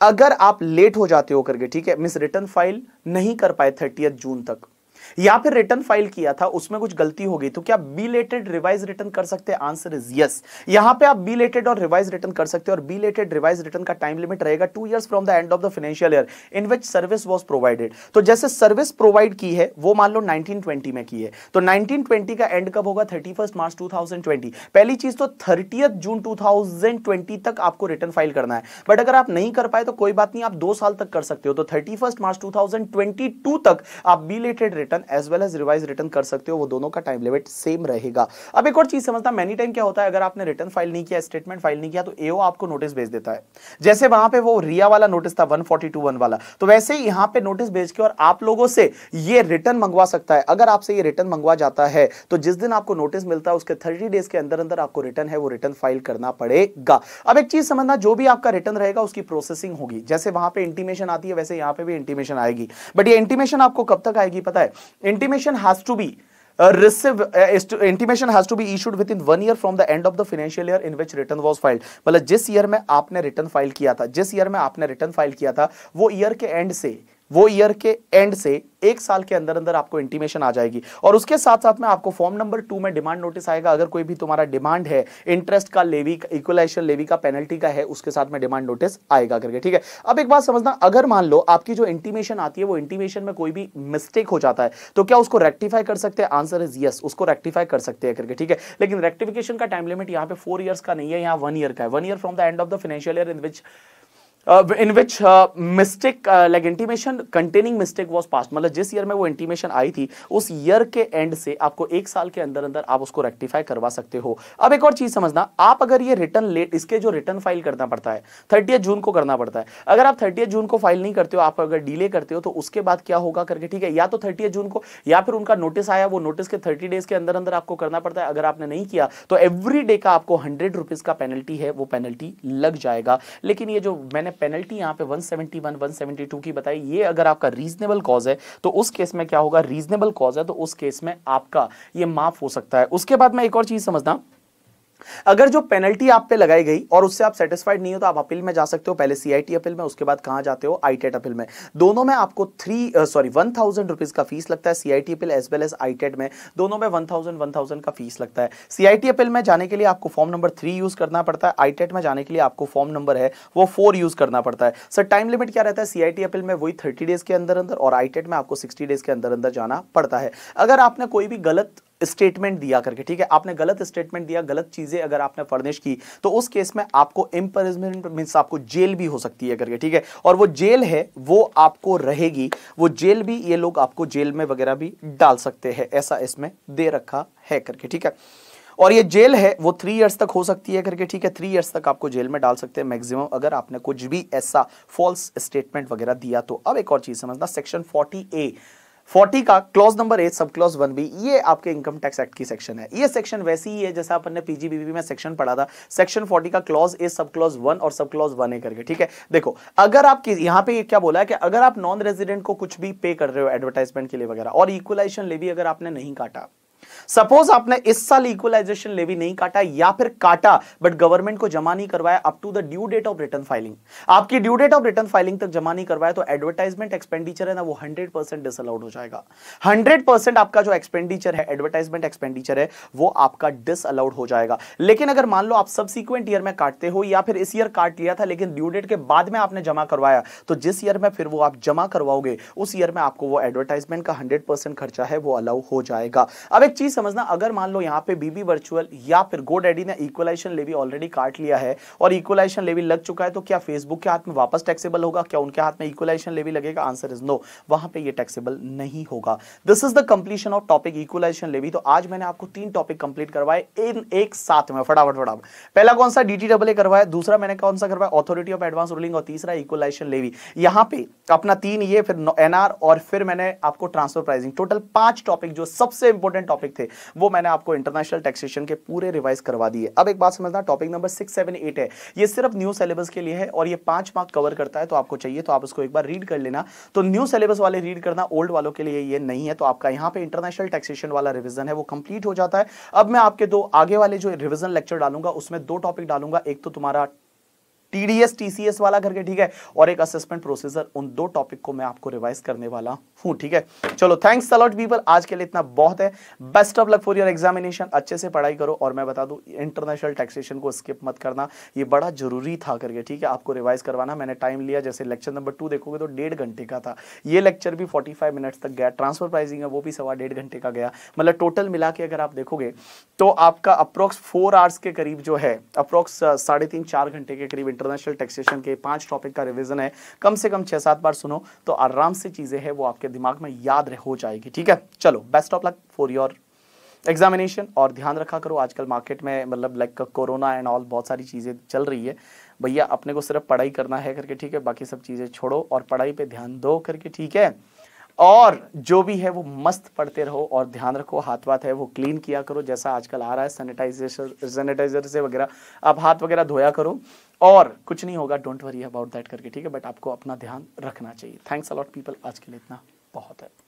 अगर आप लेट हो जाते हो करके, ठीक है मिस रिटर्न फ़ाइल नहीं कर पाए थर्टी जून तक या फिर रिटर्न फ़ाइल किया था, उसमें कुछ गलती हो गई तो क्या बी लेटेड रिवाइज रिटर्न कर सकते हैं? आंसर इज़ यस यहाँ पे आप बी लेटेड और रिवाइज रिटर्न कर सकते हैं, और बी लेटेड रिवाइज रिटर्न का टाइम लिमिट रहेगा two years from the end of the financial year in which service was provided तो जैसे सर्विस प्रोवाइड की है, वो मान लो 1920 में की है तो 1920 का एंड कब होगा? 31 मार्च 2020 पहली चीज़ तो थर्टी जून 2020 तक आपको रिटर्न फ़ाइल करना है। बट अगर आप नहीं कर पाए तो कोई बात नहीं, आप दो साल तक कर सकते हो। तो थर्टी मार्च टू तक आप belated return as well as revise return कर सकते हो, वो दोनों का टाइम लिमिट सेम रहेगा। अब एक और चीज़ समझना मैनी टाइम क्या होता है, अगर आपने रिटर्न फ़ाइल नहीं किया स्टेटमेंट फ़ाइल नहीं किया तो एओ आपको नोटिस भेज देता है। जैसे वहाँ पे वो रिया वाला नोटिस था 1421 वाला तो वैसे ही यहाँ पे नोटिस भेज के और आप लोगों से ये रिटर्न मंगवा सकता है। अगर आपसे ये रिटर्न मंगवा जाता है तो जिस दिन आपको नोटिस मिलता है, उसके थर्टी डेज़ के अंदर अंदर आपको रिटर्न है, वो रिटर्न फ़ाइल करना पड़ेगा। अब एक चीज़ समझना, जो भी आपका रिटर्न रहेगा, उसकी प्रोसेसिंग होगी। जैसे वहाँ पे इंटीमेशन आती है, वैसे यहाँ पे भी इंटीमेशन आएगी। बट ये इंटीमेशन आपको कब तक आएगी पता है? Intimation has to be uh, receive uh, intimation has to be issued within one year from the end of the financial year in which return was filed मतलब जिस ईयर में आपने रिटर्न फ़ाइल किया था जिस ईयर में आपने return file किया था वो ईयर के एंड से वो ईयर के एंड से एक साल के अंदर अंदर आपको इंटीमेशन आ जाएगी। और उसके साथ साथ में आपको फॉर्म नंबर टू में डिमांड नोटिस आएगा। अगर कोई भी तुम्हारा डिमांड है इंटरेस्ट का लेवी इक्वलाइजेशन लेवी का पेनल्टी का है, उसके साथ में डिमांड नोटिस आएगा करके, ठीक है? अब एक बात समझना, अगर मान लो आपकी जो इंटीमेशन आती है, वो इंटीमेशन में कोई भी मिस्टेक हो जाता है तो क्या उसको रेक्टिफाई कर सकते हैं? आंसर इज़ यस उसको रेक्टिफाई कर सकते हैं करके, ठीक है? लेकिन रेक्टिफिकेशन का टाइम लिमिट यहाँ पे फोर ईयर्स का नहीं है, यहाँ वन ईयर का है। One year from the end of the financial year in which in which mistake like intimation containing mistake was pass मतलब जिस ईयर में वो इंटीमेशन आई थी, उस ईयर के एंड से आपको एक साल के अंदर अंदर आप उसको रेक्टिफाई करवा सकते हो। अब एक और चीज़ समझना, आप अगर ये रिटर्न लेट इसके जो रिटर्न फ़ाइल करना पड़ता है थर्टी जून को करना पड़ता है, अगर आप थर्टी जून को फ़ाइल नहीं करते हो, आप अगर डिले करते हो तो उसके बाद क्या होगा करके, ठीक है, या तो थर्टी जून को, या फिर उनका नोटिस आया, वो नोटिस के थर्टी डेज़ के अंदर अंदर आपको करना पड़ता है, अगर आपने नहीं किया तो एवरी डे का आपको हंड्रेड रुपीज़ का पेनल्टी है, वो पेनल्टी लग जाएगा। लेकिन ये जो मैंने पेनल्टी यहाँ पे 171 172 की बताई। ये अगर आपका रीजनेबल कॉज है तो उस केस में क्या होगा? रीजनेबल कॉज है तो उस केस में आपका ये माफ़ हो सकता है। उसके बाद मैं एक और चीज़ समझता समझना अगर जो पेनल्टी आप पे लगाई गई और उससे आप सेटिस्फाइड नहीं हो तो आप अपील में जा सकते हो। पहले सीआईटी अपील में, उसके बाद कहाँ जाते हो? आईटेट अपील में। दोनों में आपको three sorry one thousand rupees का फ़ीस लगता है CIT appeal as well as ITAT में। दोनों में वन थाउज़ेंड वन थाउज़ेंड का फ़ीस लगता है। सीआईटी अपील में जाने के लिए आपको फॉर्म नंबर थ्री यूज़ करना पड़ता है। आईटेट में जाने के लिए आपको फॉर्म नंबर है, वो फोर यूज़ करना पड़ता है। सर टाइम लिमिट क्या रहता है? सीआईटी अपील में वही थर्टी डेज़ के अंदर अंदर और आईटेट में आपको सिक्सटी डेज़ के अंदर अंदर जाना पड़ता है। अगर आपने कोई भी गलत स्टेटमेंट दिया करके, ठीक है? आपने गलत स्टेटमेंट दिया, गलत चीज़ें अगर आपने फर्निश की तो उस केस में आपको इम्परिजमेंट मीन आपको जेल भी हो सकती है करके, ठीक है? और वो जेल है, वो आपको रहेगी, वो जेल भी, ये लोग आपको जेल में वगैरह भी डाल सकते हैं, ऐसा इसमें दे रखा है करके, ठीक है? और ये जेल है, वो थ्री इयर्स तक हो सकती है करके, ठीक है? थ्री इयर्स तक आपको जेल में डाल सकते हैं मैक्सिमम अगर आपने कुछ भी ऐसा फॉल्स स्टेटमेंट वगैरह दिया तो अब एक और चीज़ समझना सेक्शन फोर्टी ए फोर्टी का, clause number eight, sub clause one B, ये आपके इनकम टैक्स एक्ट की सेक्शन है। ये सेक्शन वैसे ही है, जैसा अपन ने पीजीबीबी में सेक्शन पढ़ा था। सेक्शन फोर्टी का, clause A sub clause one और सब क्लॉज वन ए करके, ठीक है? देखो, अगर आप यहाँ पे क्या बोला है कि अगर आप नॉन रेजिडेंट को कुछ भी पे कर रहे हो एडवर्टाइजमेंट के लिए वगैरह, और इक्वलाइजेशन लेवी अगर आपने नहीं काटा सपोज़ आपने इस साल इक्वलाइजेशन लेवी नहीं काटा या फिर काटा बट गवर्नमेंट को जमा नहीं करवाया up to the due date of return filing आपकी due date of return filing तक जमा नहीं करवाया तो एडवर्टाइजमेंट एक्सपेंडिचर है ना, वो हंड्रेड परसेंट डिसअलाउड हो जाएगा. हंड्रेड परसेंट आपका जो एक्सपेंडिचर है एडवर्टाइजमेंट एक्सपेंडिचर है, वो आपका डिसअलाउड हो जाएगा. लेकिन अगर मान लो आप सबसिक्वेंट ईयर में काटते हो, या फिर इस ईयर काट लिया था, लेकिन ड्यू डेट के बाद में आपने जमा करवाया तो जिस ईयर में फिर वो आप जमा करवाओगे, उस ईयर में आपको वो एडवर्टाइजमेंट का हंड्रेड खर्चा है, वो अलाउ हो जाएगा. अब एक चीज़ समझना, अगर मान लो यहाँ पे बीबी वर्चुअल या फिर गो डैडी ने इक्वलाइजेशन लेवी ऑलरेडी काट लिया है और इक्वलाइजेशन लेवी लग चुका है तो क्या फेसबुक के हाथ में वापस टैक्सेबल होगा? क्या उनके हाथ में इक्वलाइजेशन लेवी लगेगा? आंसर इज़ नो वहाँ पे ये टैक्सेबल नहीं होगा। This is the completion of topic equalisation levy तो आज मैंने आपको तीन टॉपिक कंप्लीट करवाए, इन एक साथ में, फटाफट फटाफट। पहला कौन सा? डी डबल करवाया। दूसरा मैंने कौन सा करवाया? ऑथोरिटी ऑफ़ एडवांस रूलिंग और तीसरा इक्वलाइजेशन लेवी यहाँ पे अपना तीन ये, फिर एनआर और फिर मैंने आपको ट्रांसफ़र प्राइसिंग टोटल पाँच टॉपिक जो सबसे इंपॉर्टेंट टॉपिक थे वो मैंने आपको इंटरनेशनल टैक्सेशन के पूरे रिवाइज करवा दिए। अब एक बात समझना topic number six seven eight है। ये सिर्फ़ न्यू सिलेबस के लिए है और ये पाँच मार्क कवर करता है तो आपको चाहिए तो आप उसको एक बार रीड कर लेना। तो न्यू सिलेबस वाले रीड करना ओल्ड वालों के लिए ये नहीं है तो आपका यहाँ पे इंटरनेशनल टैक्सेशन वाला रिविजन है, वो कंप्लीट हो जाता है। अब मैं आपके दो आगे वाले जो रिविजन लेक्चर डालूँगा, उसमें दो टॉपिक डालूँगा, एक तो तुम्हारा टीडीएस टीसीएस वाला करके, ठीक है? और एक असेसमेंट प्रोसीजर उन दो टॉपिक को मैं आपको रिवाइज करने वाला हूँ, ठीक है? चलो थैंक्स अलॉट पीपल आज के लिए इतना बहुत है। Best of luck for your examination अच्छे से पढ़ाई करो और मैं बता दूँ इंटरनेशनल टैक्सेशन को स्किप मत करना। ये बड़ा ज़रूरी था करके, ठीक है? आपको रिवाइज करवाना। मैंने टाइम लिया, जैसे लेक्चर नंबर टू देखोगे तो डेढ़ घंटे का था। ये लेक्चर भी फोर्टी मिनट्स तक गया। ट्रांसफ़र प्राइसिंग है, वो भी सवा डेढ़ घंटे का गया। मतलब टोटल मिला के अगर आप देखोगे तो आपका अप्रोक्स फोर आवर्स के करीब जो है अप्रोक्स साढ़े तीन घंटे के करीब इंटरनेशनल टैक्सेशन के पाँच टॉपिक का रिवीजन है। कम से कम छह सात बार सुनो तो आराम से चीज़ें हैं, वो आपके दिमाग में याद हो जाएगी, ठीक है? चलो best of luck for your examination और ध्यान रखा करो, आजकल मार्केट में मतलब लाइक कोरोना एंड ऑल बहुत सारी चीज़ें चल रही है। भैया, अपने को सिर्फ़ पढ़ाई करना है करके, ठीक है? बाकी सब चीज़ें छोड़ो और पढ़ाई पे ध्यान दो करके, ठीक है? और जो भी है वो मस्त पढ़ते रहो और ध्यान रखो, हाथ वाथ है वो क्लीन किया करो, जैसा आजकल आ रहा है सैनिटाइजेशन सैनिटाइजर से वगैरह। आप हाथ वगैरह धोया करो और कुछ नहीं होगा डोंट वरी अबाउट दैट करके, ठीक है? बट आपको अपना ध्यान रखना चाहिए। थैंक्स अलॉट पीपल आज के लिए इतना। बहुत है।